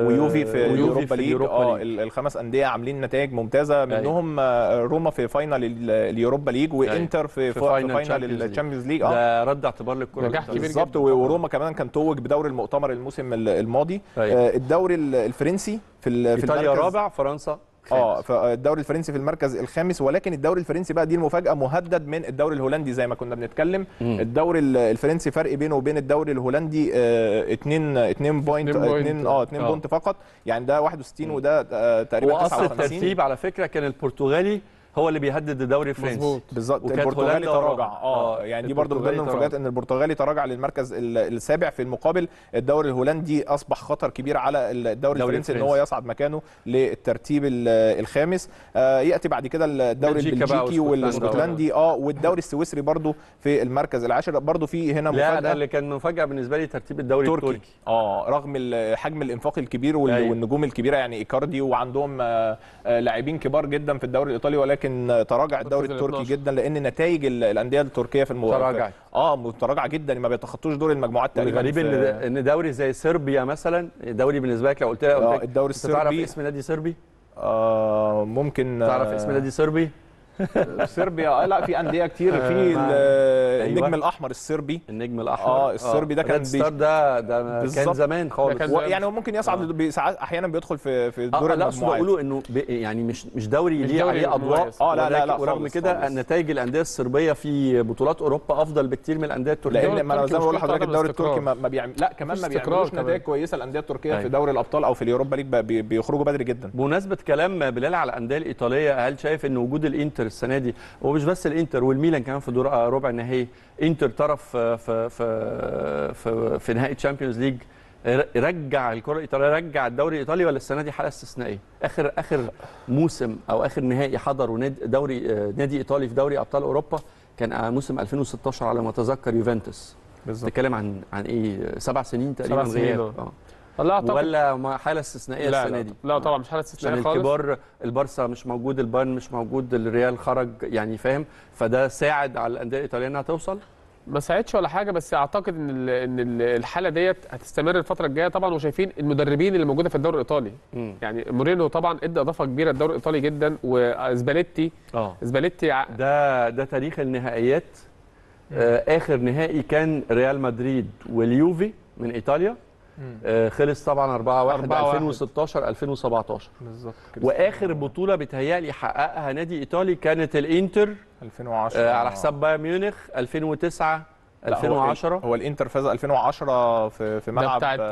ويوفي في ال Europa League آه الخمس أندية عاملين نتائج ممتازة منهم آه، روما في final ال- ال Europa League وإنتر في, final final Champions League. ال Champions League آه ده رد اعتبار للكره بالظبط. وروما كمان كان توج بدوري المؤتمر الموسم ال- الماضي أيوة. آه، الدوري ال- الفرنسي في في إيطاليا رابع فرنسا آه خامس. فالدوري الفرنسي في المركز الخامس ولكن الدوري الفرنسي بقى دي المفاجاه مهدد من الدوري الهولندي زي ما كنا بنتكلم مم. الدوري ال- الفرنسي فرق بينه وبين الدوري الهولندي 2 2 point اتنين point. 2 آه 2 آه. point فقط يعني ده 61 وده آه، تقريبا هو أصل 59 الترتيب على فكرة كان البرتغالي هو اللي بيهدد الدوري الفرنسي مظبوط. بالظبط البرتغالي تراجع. آه آه، يعني دي برضو من ضمن تراجع. إن البرتغالي تراجع للمركز ال- السابع في المقابل الدوري الهولندي أصبح خطر كبير على الدوري الفرنسي إن هو. يصعد مكانه للترتيب ال- الخامس آه يأتي بعد كده الدوري البلجيكي. والإسكتلندي آه والدوري السويسري برضو في المركز العاشر برضو في هنا لا مفاجأة اللي كان مفاجأة بالنسبة لي ترتيب الدوري تركي التركي آه رغم حجم الإنفاق الكبير وال- أيوة. والنجوم الكبيرة يعني إيكاردي وعندهم آه، آه، لاعبين كبار جدا في الدوري الإيطالي ولكن آه، تراجع الدوري التركي 12. جدا لأن نتائج ال- الأندية التركية في المو... تراجعت. آه متراجعة جدا ما بيتخطوش دور المجموعات تقريبا. الغريب إن إن دوري زي صربيا مثلا دوري بالنسبة لك لو قلت لك آه، الدوري أنت تعرف الصربي. اسم نادي صربي؟ آه ممكن تعرف آه، اسم نادي صربي؟ صربيا آه لا في أندية كتير في ال- أيوة. النجم الأحمر الصربي النجم الأحمر آه، الصربي ده كان star ده ده كان. زمان خالص كان يعني هو ممكن يصعد بي- ساعات أحيانا بيدخل في في دور آه لا اقصد المجموعات اقوله إنه يعني مش مش دوري ليه عليه أضواء. آه، لا، لا، لا، ورغم كده. نتائج الأندية الصربية في بطولات أوروبا أفضل بكتير من الأندية التركية لأن ما أنا زي ما بقول لحضرتك الدوري. التركي ما, بيعمل لا كمان ما بيعملوش. نتائج كويسة الأندية التركية أيوة. في دوري الأبطال أو في ال Europa League بي- بيخرجوا بدري جدا بمناسبة كلام بلال على الأندية الإيطالية هل شايف إن وجود الإنتر السنة دي. ومش بس الإنتر والميلان كمان في دور آه، ربع النهائي. إنتر طرف في في في في, نهائي Champions League رجع الكرة الإيطالية رجع الدوري الإيطالي ولا السنة دي حالة استثنائية؟ آخر آخر موسم أو آخر نهائي حضروا نادي دوري آه، نادي إيطالي في دوري أبطال أوروبا كان آه، موسم 2016 على ما أتذكر يوفنتوس. بالظبط. بتتكلم عن عن إيه؟ سبع سنين تقريبا سبع سنين، غياب. آه. لا اعتقد ولا ما- حالة استثنائية لا السنة لا, دي. لا طبعا مش حالة استثنائية خالص. الكبار البارسا مش موجود البايرن مش موجود الريال خرج يعني فاهم؟ فده ساعد على الأندية الإيطالية إنها توصل. ما ساعدش ولا حاجة بس أعتقد إن ال إن ال الحالة ديت هتستمر الفترة الجاية طبعا وشايفين المدربين اللي موجودة في الدوري الإيطالي. مم. يعني مورينيو طبعا إدى إضافة كبيرة للدوري الإيطالي جدا واسباليتي آه. اسباليتي ع- ده ده تاريخ النهائيات. آه آخر نهائي كان ريال مدريد واليوفي من إيطاليا. خلص طبعا 4 1 4-1. 2016 2017 بالظبط وآخر بطولة بيتهيألي حققها نادي إيطالي كانت الإنتر. 2010 آه على حساب بايرن ميونخ 2009 لا، هو 2010 هو الإنتر فاز 2010 في في ملعب بتاعت آه،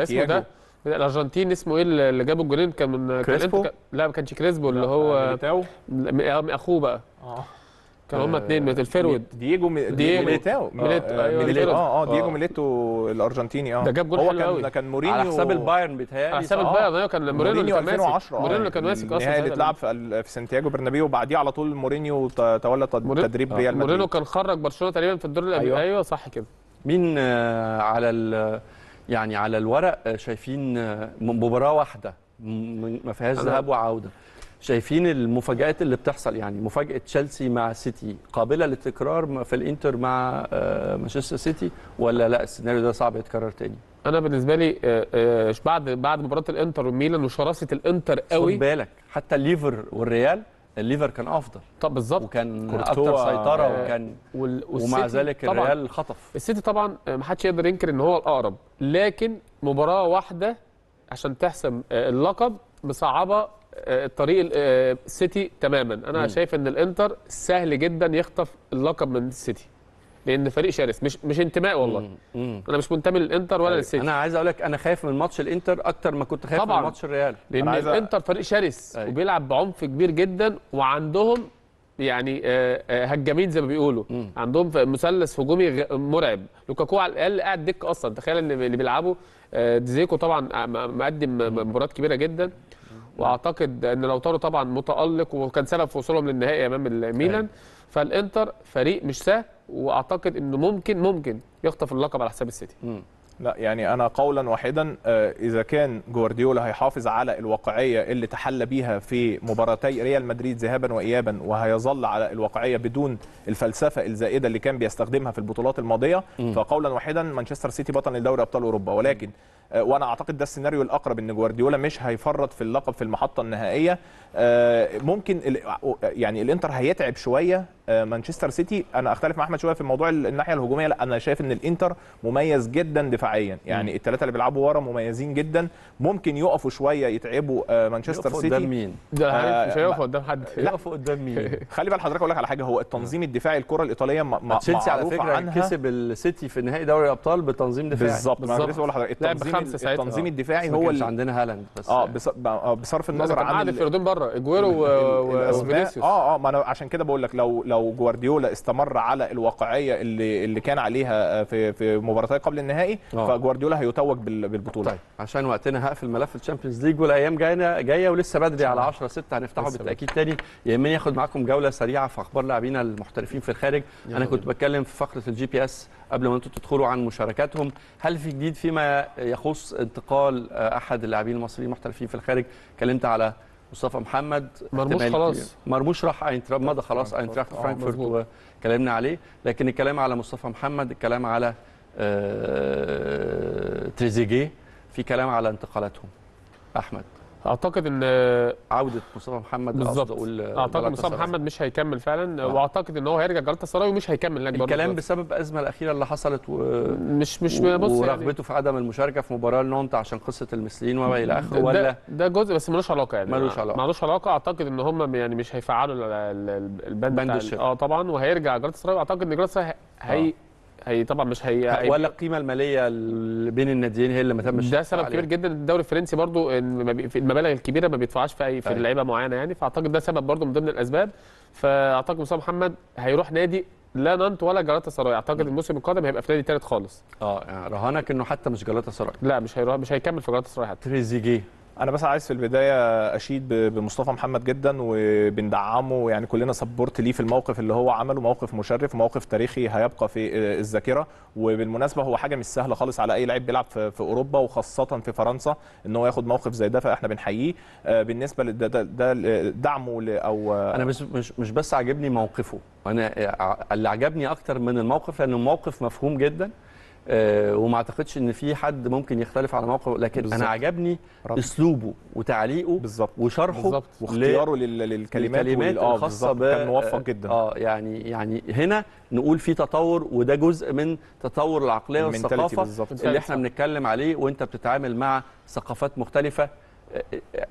آه، اسمه ده؟ الأرجنتين اسمه إيه اللي جابوا الجولين كان من كان كريسبو؟ إنتر- لا ما كانش كريسبو اللي هو ميليتاو. أخوه بقى. آه. كانوا هما اثنين الفيرود دييجو مي- دييجو. ميليتاو ميليتو، آه، أيوة، ميليتو. ميليتو. آه آه دييجو آه. ميليتو الأرجنتيني آه ده جاب جول حلو كان أوي. كان مورينيو على حساب البايرن بيتهيألي على حساب؟ البايرن أيوه كان مورينيو اللي كان ماسك 2010 مورينيو اللي كان ماسك أصلا النهائي اللي. اتلعب في سانتياجو برنابيو وبعديه على طول مورينيو تولى تدريب آه، ريال مورينيو مدريد كان خرج برشلونة تقريبا في الدور أيوة. أيوه صح كده مين آه، على ال يعني على الورق آه، شايفين آه، مباراة واحدة م- ما فيهاش ذهاب وعودة شايفين المفاجآت اللي بتحصل يعني مفاجأة تشيلسي مع سيتي قابلة للتكرار في الإنتر مع آه، مانشستر سيتي ولا لا؟ السيناريو ده صعب يتكرر تاني. أنا بالنسبة لي آه، آه، بعد بعد مباراة الإنتر والميلان وشراسة الإنتر خد قوي. بالك حتى الليفر والريال الليفر كان أفضل. طب بالظبط. وكان أكتر سيطرة آه، وكان ومع ذلك الريال خطف. السيتي طبعا ما حدش يقدر ينكر إن هو الأقرب لكن مباراة واحدة عشان تحسم اللقب مصعبة الطريق آه، السيتي تماما. أنا شايف إن الإنتر سهل جدا يخطف اللقب من السيتي لأن فريق شرس. مش مش انتماء والله. مم. أنا مش منتمي للإنتر ولا للسيتي أنا عايز أقول لك أنا خايف من ماتش الإنتر أكتر ما كنت خايف طبعاً. من ماتش الريال. لأن عايز الإنتر فريق شرس أيوة. وبيلعب بعنف كبير جدا وعندهم يعني آه، آه، هجامين زي ما بيقولوا. مم. عندهم مثلث هجومي مرعب. لوكاكو على الأقل قاعد دكه أصلا. تخيل إن اللي بيلعبوا آه، دجيكو طبعا آه، م- مقدم م- مباريات كبيرة جدا. وأعتقد إن لوتارو طبعا متألق وكان سبب في وصولهم للنهائي أمام الميلان أيوة. فالإنتر فريق مش سهل وأعتقد إنه ممكن ممكن يخطف اللقب على حساب السيتي. لا يعني أنا قولا واحدا آه، إذا كان جوارديولا هيحافظ على الواقعية اللي تحلى بيها في مباراتي ريال مدريد ذهابا وايابا وهيظل على الواقعية بدون الفلسفة الزائدة اللي كان بيستخدمها في البطولات الماضية فقولا واحدا مانشستر سيتي بطل لدوري أبطال أوروبا. ولكن آه، وأنا أعتقد ده السيناريو الأقرب إن جوارديولا مش هيفرط في اللقب في المحطة النهائية. ممكن ال- يعني الانتر هيتعب شوية آه، مانشستر سيتي. أنا أختلف مع أحمد شوية في موضوع الناحية الهجومية. لا أنا شايف إن الانتر مميز جدا دفاعيا. يعني الثلاثه اللي بيلعبوا ورا مميزين جدا. ممكن يقفوا شوية يتعبوا آه، مانشستر يقفوا قدام سيتي مين؟ ده آه، مش هيقف قدام حد. يقفوا قدام مين؟ خلي بال حضرتك أقول لك على حاجة. هو التنظيم الدفاعي الكرة الإيطالية م- م- تشيلسي على فكرة عنها. كسب السيتي في نهائي دوري الابطال بتنظيم دفاعي. بالظبط. ما بالظبط. لسه بقول لحضرتك. التنظيم. التنظيم الدفاعي ما هو اللي عندنا هالاند بس آه آه، بصرف النظر عن بره إجويرو. وفينيسيوس. آه آه ما أنا عشان كده بقول لك لو لو جوارديولا استمر على الواقعية اللي اللي كان عليها آه، في في مباراتي قبل النهائي آه. فجوارديولا هيتوج بال- بالبطولة. طيب عشان وقتنا هقفل ملف ال Champions League والأيام جاية جاية ولسه بدري على 10 6 هنفتحه بالتأكيد تاني. يهمني اخد معاكم جولة سريعة في أخبار لاعبينا المحترفين في الخارج. أنا كنت بتكلم في فقرة ال GPS قبل ما أنتم تدخلوا عن مشاركاتهم. هل في جديد فيما يخص انتقال آه، أحد اللاعبين المصريين المحترفين في الخارج؟ اتكلمت على مصطفى محمد مرموش خلاص. مرموش راح اينتراخت مضى خلاص اينتراخت آه، فرانكفورت. وكلمنا عليه لكن الكلام على مصطفى محمد الكلام على آه، تريزيجيه في كلام على انتقالاتهم أحمد أعتقد إن عودة مصطفى محمد بالظبط أعتقد مصطفى. محمد مش هيكمل فعلا آه. وأعتقد إن هو هيرجع جالطة سراي ومش هيكمل هناك الكلام. بسبب الأزمة الأخيرة اللي حصلت و... مش مش بص يعني ورغبته في عدم المشاركة في مباراة نونت عشان قصة المثليين وما إلى آخره ده- ولا ده جزء بس ملوش علاقة يعني ملوش علاقة. ملوش علاقة أعتقد إن هم يعني مش هيفعلوا ال- ال- البند بند بتاع. آه طبعا وهيرجع جلطة سراي وأعتقد إن جلطة سراي هي هي طبعا مش هي, ولا القيمة المالية اللي بين الناديين هي اللي ما تمش ده سبب عليها. كبير جدا. الدوري الفرنسي برضو المبالغ الكبيرة ما بيدفعهاش في اي في أيوة. لعيبة معينة يعني. فأعتقد ده سبب برضو من ضمن الأسباب. فأعتقد مصطفى محمد هيروح نادي لا نانت ولا جلاتا سراي. أعتقد الموسم القادم هيبقى في نادي ثالث خالص. آه يعني رهانك إنه حتى مش جلاتا سراي. لا مش هيروح مش هيكمل في جلاتا سراي حتى. تريزيجيه. أنا بس عايز في البداية أشيد بمصطفى محمد جدا وبندعمه يعني كلنا سبورت ليه في الموقف اللي هو عمله موقف مشرف موقف تاريخي هيبقى في الذاكرة. وبالمناسبة هو حاجة مش سهلة خالص على أي لعيب بيلعب في أوروبا وخاصة في فرنسا إن هو ياخد موقف زي ده فإحنا بنحييه. آه، بالنسبة لده ده, ده دعمه أو أنا مش مش مش بس عاجبني موقفه أنا اللي عجبني أكتر من الموقف لأنه موقف مفهوم جدا. آه، وما اعتقدش ان في حد ممكن يختلف على موقف لكن بالظبط. أنا عجبني رد. أسلوبه وتعليقه بالظبط وشرحه بالظبط. واختياره لل- للكلمات الكلمات آه، الخاصة بالظبط. كان موفق جدا آه يعني يعني هنا نقول في تطور وده جزء من تطور العقلية والثقافة بالظبط. اللي إحنا بنتكلم عليه وانت بتتعامل مع ثقافات مختلفة آه، آه،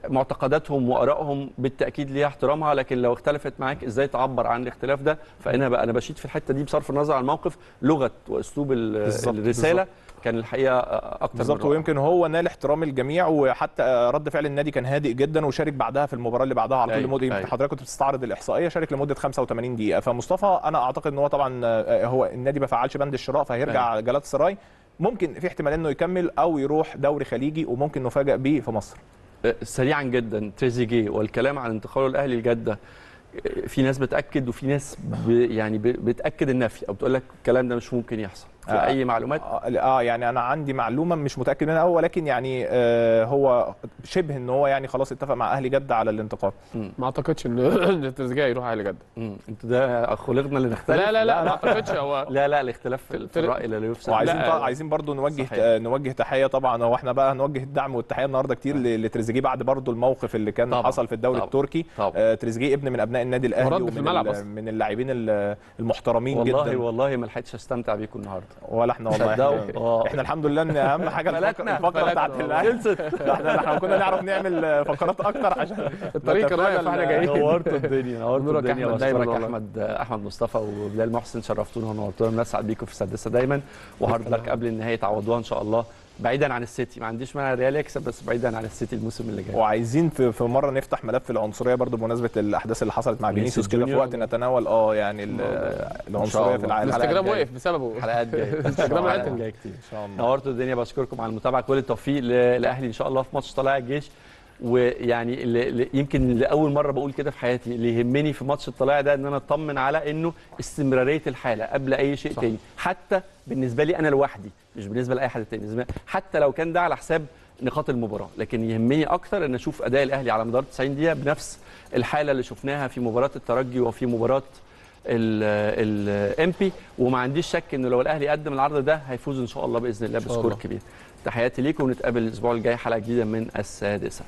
معتقداتهم وآرائهم بالتأكيد ليها احترامها لكن لو اختلفت معاك إزاي تعبر عن الاختلاف ده؟ فأنا بقى أنا بشيد في الحتة دي بصرف النظر عن الموقف لغة وأسلوب الرسالة كان الحقيقة أكتر بالظبط. ويمكن هو نال احترام الجميع وحتى رد فعل النادي كان هادئ جدا وشارك بعدها في المباراة اللي بعدها على طول أيوة، لمدة يمكن أيوة. حضرتك كنت بتستعرض الإحصائية شارك لمدة 85 دقيقة. فمصطفى أنا أعتقد إن هو طبعا آه، هو النادي ما فعلش بند الشراء فهيرجع جلات سراي. ممكن في احتمال إنه يكمل أو يروح دوري خليجي وممكن نفاجئ بيه في مصر. سريعا جدا تريزيجيه والكلام عن انتقاله الاهلي لجده في ناس بتأكد وفي ناس يعني بتأكد النفي أو بتقول لك الكلام ده مش ممكن يحصل. في آه. اي معلومات؟ آه آه، يعني أنا عندي معلومة مش متأكد منها قوي ولكن يعني آه هو شبه إن هو يعني خلاص اتفق مع أهلي جدة على الانتقال ما أعتقدش إن تريزيجيه يروح أهلي جدة. أنت ده خلقنا اللي نختلف لا لا لا ما أعتقدش هو لا لا الاختلاف في, الرأي لا يفسد. وعايزين عايزين برضو نوجه صحيح. آه، نوجه تحية طبعا هو إحنا بقى هنوجه الدعم والتحية النهارده كتير ل- لتريزيجيه بعد برضو الموقف اللي كان طبعاً، حصل في الدوري طبعاً، طبعا. آه، تريزيجيه ابن من أبناء النادي الأهلي ومن. من اللاعبين ال- المحترمين والله جدا. والله ما لحقتش أستمتع بيكم النهارده. ولا إحنا والله. إحنا, آه. إحنا الحمد لله ان اهم حاجة الفقره, بتاعت. الاهلي خلصت إحنا إحنا كنا نعرف نعمل فقرات أكتر عشان الطريق كان واقف فاحنا جايين نورتوا الدنيا نورك الدنيا والله. أحمد أحمد مصطفى وبلال محسن شرفتونا ونورتونا بنسعد بيكم في السادسه دايما و hard luck قبل النهائي تعوضوها إن شاء الله بعيدا عن السيتي. ما عنديش مانع الريال يكسب بس بعيدا عن السيتي الموسم اللي جاي. وعايزين في, في مرة نفتح ملف العنصرية برضو بمناسبة الأحداث اللي حصلت مع فينيسيوس كده في. وقت نتناول. آه يعني ال- العنصرية في العالم الانستجرام جاية. وقف بسببه. حلقات جاية. انستجرام حلقات عطل. جاية كتير إن شاء الله. نورتوا الدنيا بشكركم على المتابعة. كل التوفيق للاهلي إن شاء الله في ماتش طلائع الجيش. ويعني يمكن لأول مرة بقول كده في حياتي. اللي يهمني في ماتش الطلائع ده إن أنا أطمن على إنه استمرارية الحالة قبل أي شيء صح. تاني. حتى بالنسبة لي أنا لوحدي. مش بالنسبة لأي حد تاني حتى لو كان ده على حساب نقاط المباراة لكن يهمني أكتر إن أشوف أداء الأهلي على مدار 90 دقيقة بنفس الحالة اللي شفناها في مباراة الترجي وفي مباراة إنبي وما عنديش شك إنه لو الأهلي قدم العرض ده هيفوز إن شاء الله بإذن الله ب score. كبير. تحياتي ليكم ونتقابل الأسبوع الجاي حلقة جديدة من السادسة.